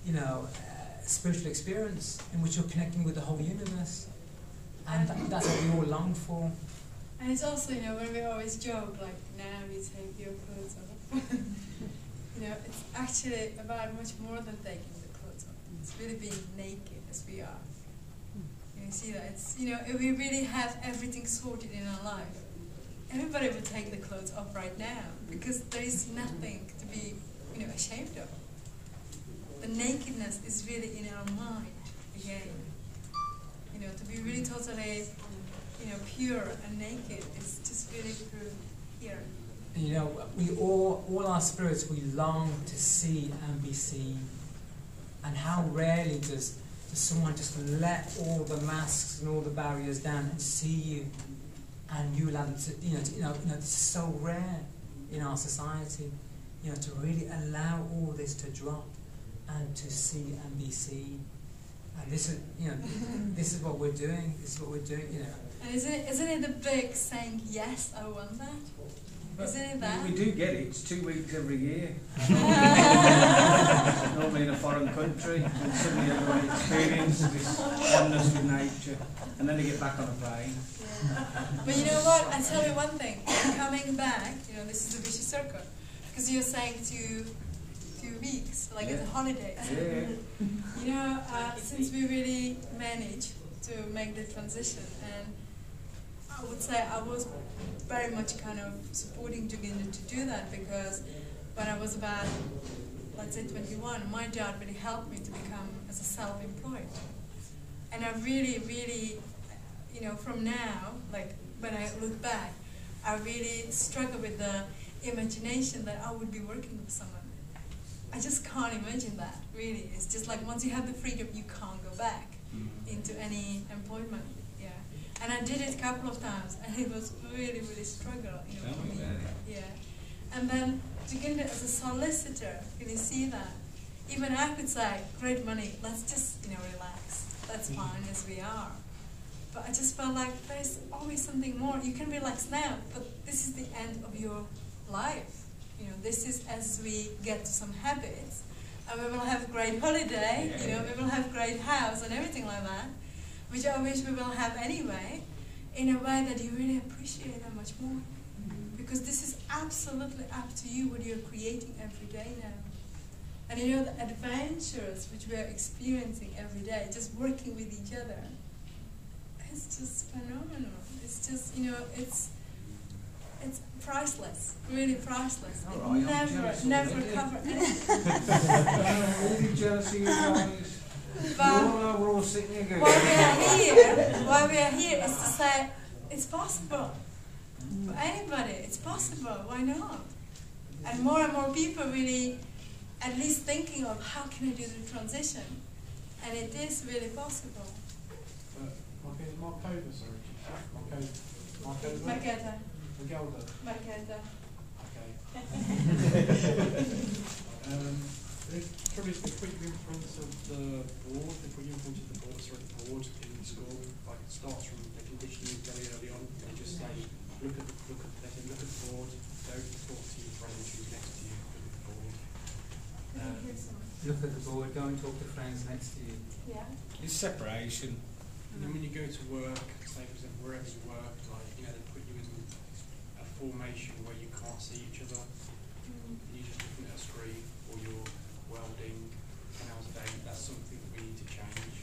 Speaker 6: you know, uh, spiritual experience in which you're connecting with the whole universe, and that, that's what we all long for.
Speaker 2: And it's also, you know, when we always joke, like, now you take your clothes off. [LAUGHS] you know, it's actually about much more than taking the clothes off. It's really being naked as we are. You see that? It's, you know, we really have everything sorted in our life, everybody would take the clothes off right now because there is nothing to be, you know, ashamed of. The nakedness is really in our mind again. You know, to be really totally you know, pure and naked. is just really through here.
Speaker 6: You know, we all, all our spirits, we long to see and be seen. And how rarely does, does someone just let all the masks and all the barriers down and see you, and you allow them to, you know, to, you know, you know, it's so rare in our society, you know, to really allow all this to drop and to see and be seen. And this is, you know, [LAUGHS] this is what we're doing. This is what we're doing, you know.
Speaker 2: And isn't it, isn't it the big saying, yes, I want that? Isn't it that?
Speaker 1: We do get it. It's two weeks every year. [LAUGHS] Normally in a foreign country, and suddenly everybody experiences this oneness with nature, and then they get back on a plane.
Speaker 2: Yeah. But you know what? I tell you one thing. Coming back, you know, this is a vicious circle, because you're saying two, two weeks, like
Speaker 1: Yeah.
Speaker 2: it's a holiday.
Speaker 1: Yeah.
Speaker 2: You know, uh, since we really managed to make the transition, and I would say I was very much kind of supporting Joginder to do that because when I was about, let's say, 21, my dad really helped me to become as a self-employed, and I really, really, you know, from now, like when I look back, I really struggle with the imagination that I would be working with someone. I just can't imagine that, really. It's just like once you have the freedom, you can't go back mm-hmm. into any employment. And I did it a couple of times, and it was really, really struggle, you know, for
Speaker 1: me oh, it.
Speaker 2: Yeah. And then to get it as a solicitor, can you see that? Even I could say, great money, let's just, you know, relax. That's mm-hmm. fine as we are. But I just felt like there's always something more. You can relax now, but this is the end of your life. You know, this is as we get to some habits, and we will have a great holiday. You know, we will have great house and everything like that, which I wish we will have anyway, in a way that you really appreciate that much more. Mm-hmm. Because this is absolutely up to you what you're creating every day now. And you know, the adventures which we are experiencing every day, just working with each other, it's just phenomenal. It's just, you know, it's it's priceless, really priceless.
Speaker 1: All
Speaker 2: It
Speaker 1: right, I'm
Speaker 2: never, never
Speaker 1: already.
Speaker 2: cover anything.
Speaker 1: really jealous of you guys. [LAUGHS] [LAUGHS]
Speaker 2: But-
Speaker 1: We're we're here going,
Speaker 2: Why we are here, why we are here is to say it's possible. For anybody, it's possible. Why not? And more and more people really, at least thinking of how can I do the transition, and it is really possible.
Speaker 14: Uh, Markova, sorry. Markova. Markova?
Speaker 2: Marketa.
Speaker 14: Magelda.
Speaker 2: Marketa.
Speaker 14: Okay. [LAUGHS] um, they probably they put you in front of the board, they put you in front of the board, sorry, the board in the school, like it starts from the conditioning very early on, they just say, look at the, look at, they say, look at the board, don't talk to your friend who's next to you, look at the board. Um,
Speaker 6: Look at the board, go and talk to friends next to you.
Speaker 2: Yeah.
Speaker 1: It's separation.
Speaker 14: And then when you go to work, say for example, wherever you work, like, you know, they put you in a formation where you can't see each other, and you're just looking at a screen, or you're welding ten hours a day, that's something that we need to change.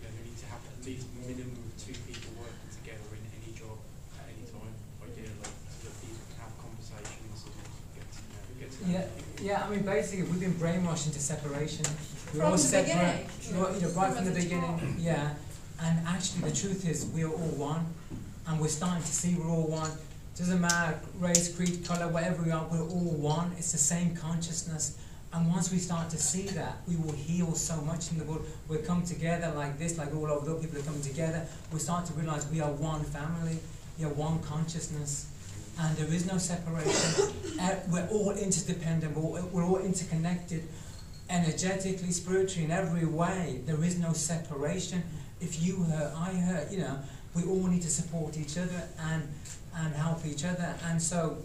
Speaker 14: You know, we need to have at least minimum of two people working together in any job at any time, ideally, so that people can have conversations and get to, know, get to know
Speaker 6: Yeah, yeah. I mean, basically, we've been brainwashed into separation. We're
Speaker 2: From
Speaker 6: all
Speaker 2: the
Speaker 6: separate.
Speaker 2: beginning.
Speaker 6: You know, right from the
Speaker 2: the
Speaker 6: beginning.
Speaker 2: top.
Speaker 6: Yeah. And actually, the truth is, we are all one, and we're starting to see we're all one. Doesn't matter race, creed, color, whatever we are, we're all one. It's the same consciousness, And once we start to see that, we will heal so much in the world. We'll come together like this, like all over the people are coming together. We start to realize we are one family, we are one consciousness, and there is no separation. [COUGHS] Uh, we're all interdependent, we're all, we're all interconnected, energetically, spiritually, in every way. There is no separation. If you hurt, I hurt, you know, we all need to support each other and, and help each other. And so,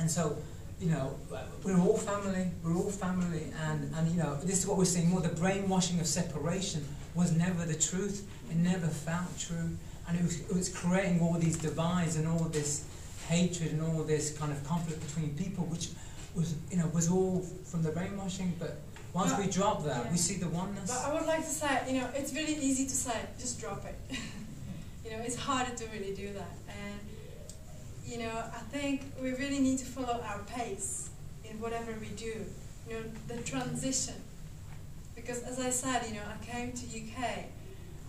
Speaker 6: and so, you know, we're all family, we're all family, and, and you know, this is what we're seeing more. The brainwashing of separation was never the truth, it never felt true, and it was, it was creating all these divides and all this hatred and all this kind of conflict between people, which was, you know, was all from the brainwashing, but once
Speaker 2: But-
Speaker 6: we drop that,
Speaker 2: yeah.
Speaker 6: we see the oneness.
Speaker 2: But I would like to say, you know, it's really easy to say, just drop it. [LAUGHS] you know, it's harder to really do that. And, you know, I think we really need to follow our pace in whatever we do. You know, the transition. Because as I said, you know, I came to UK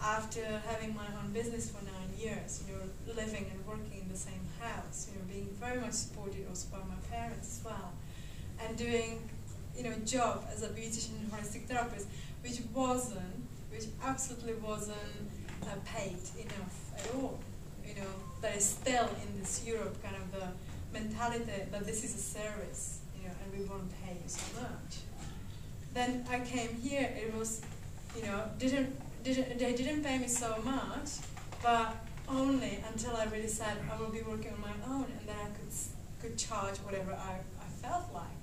Speaker 2: after having my own business for nine years, you know, living and working in the same house, you know, being very much supported also by my parents as well, and doing, you know, job as a beautician and holistic therapist, which wasn't, which absolutely wasn't uh, paid enough at all. You know, there is still in this Europe kind of the mentality that this is a service, you know, and we won't pay you so much. Then I came here, it was, you know, didn't, didn't they didn't pay me so much, but only until I really said I will be working on my own, and then I could could charge whatever I, I felt like.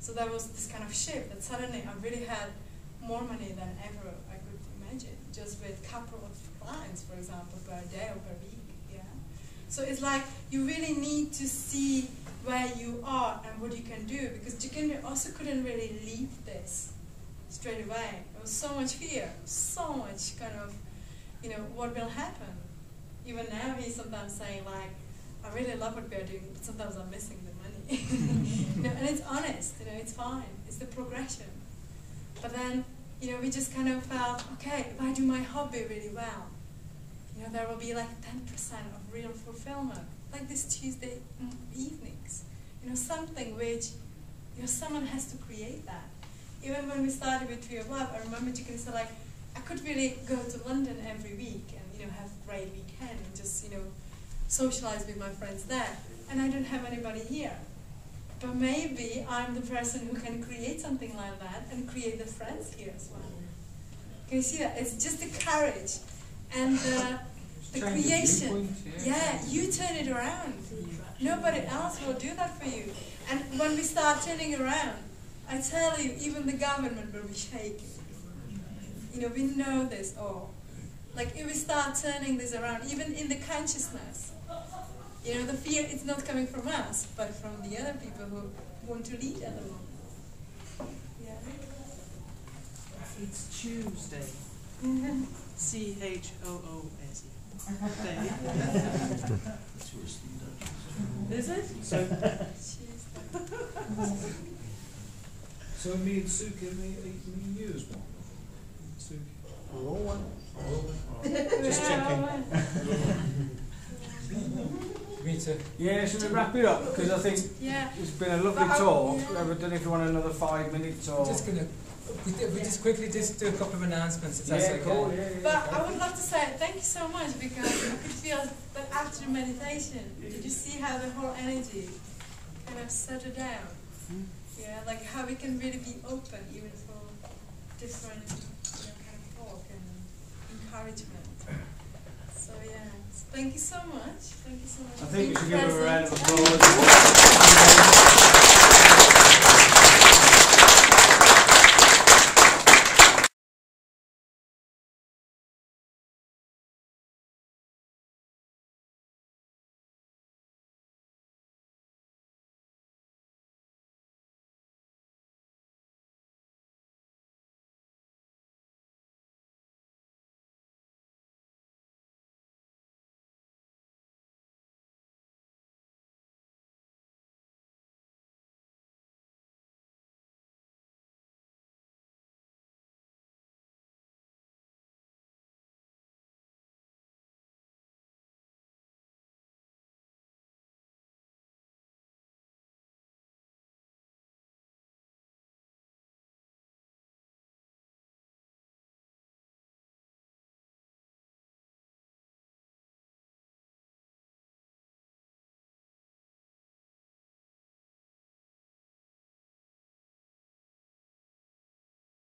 Speaker 2: So there was this kind of shift that suddenly I really had more money than ever I could imagine, just with couple of clients, for example, per day or per week. So it's like you really need to see where you are and what you can do because Joginder also couldn't really leave this straight away. There was so much fear, so much kind of, you know, what will happen. Even now he's sometimes saying like, I really love what we're doing, but sometimes I'm missing the money. [LAUGHS] you know, and it's honest, you know, it's fine. It's the progression. But then, you know, we just kind of felt, okay, if I do my hobby really well, you know, there will be like 10% of real fulfillment, like this Tuesday evenings. You know, something which, you know, someone has to create that. Even when we started with Tree of Life, I remember you can say like, I could really go to London every week and, you know, have a great weekend and just, you know, socialize with my friends there. And I don't have anybody here. But maybe I'm the person who can create something like that and create the friends here as well. Can you see that? It's just the courage and uh, the,
Speaker 1: the
Speaker 2: creation. Yeah, you turn it around. Nobody else will do that for you. And when we start turning around, I tell you, even the government will be shaking. You know, we know this all. Like if we start turning this around, even in the consciousness, you know, the fear is not coming from us, but from the other people who want to lead at the moment. Yeah.
Speaker 16: It's Tuesday. Mm-hmm. C H O O S E.
Speaker 10: It's worse than Dutch.
Speaker 16: Is it?
Speaker 11: So, so me and Suki, me, me and you as one. Suki.
Speaker 10: We're all one.
Speaker 11: We're all one. [LAUGHS]
Speaker 2: Just checking.
Speaker 6: Me too.
Speaker 1: Yeah, should we wrap it up? Because I think
Speaker 2: Yeah.
Speaker 1: it's been a lovely
Speaker 2: But
Speaker 1: talk.
Speaker 2: yeah.
Speaker 1: I don't know if you want another five minutes or.
Speaker 6: We're just gonna, we, we just quickly just do a couple of announcements if that's
Speaker 1: yeah,
Speaker 6: okay.
Speaker 1: cool. Yeah, yeah,
Speaker 2: But I would love to say thank you so much because I could feel that after meditation, did you see how the whole energy kind of settled down? Yeah, like how we can really be open even for different you know, kind of talk and encouragement. So yeah, so thank you so much. Thank you so much.
Speaker 1: I think we
Speaker 2: being
Speaker 1: should give her a round of
Speaker 2: present.
Speaker 1: applause.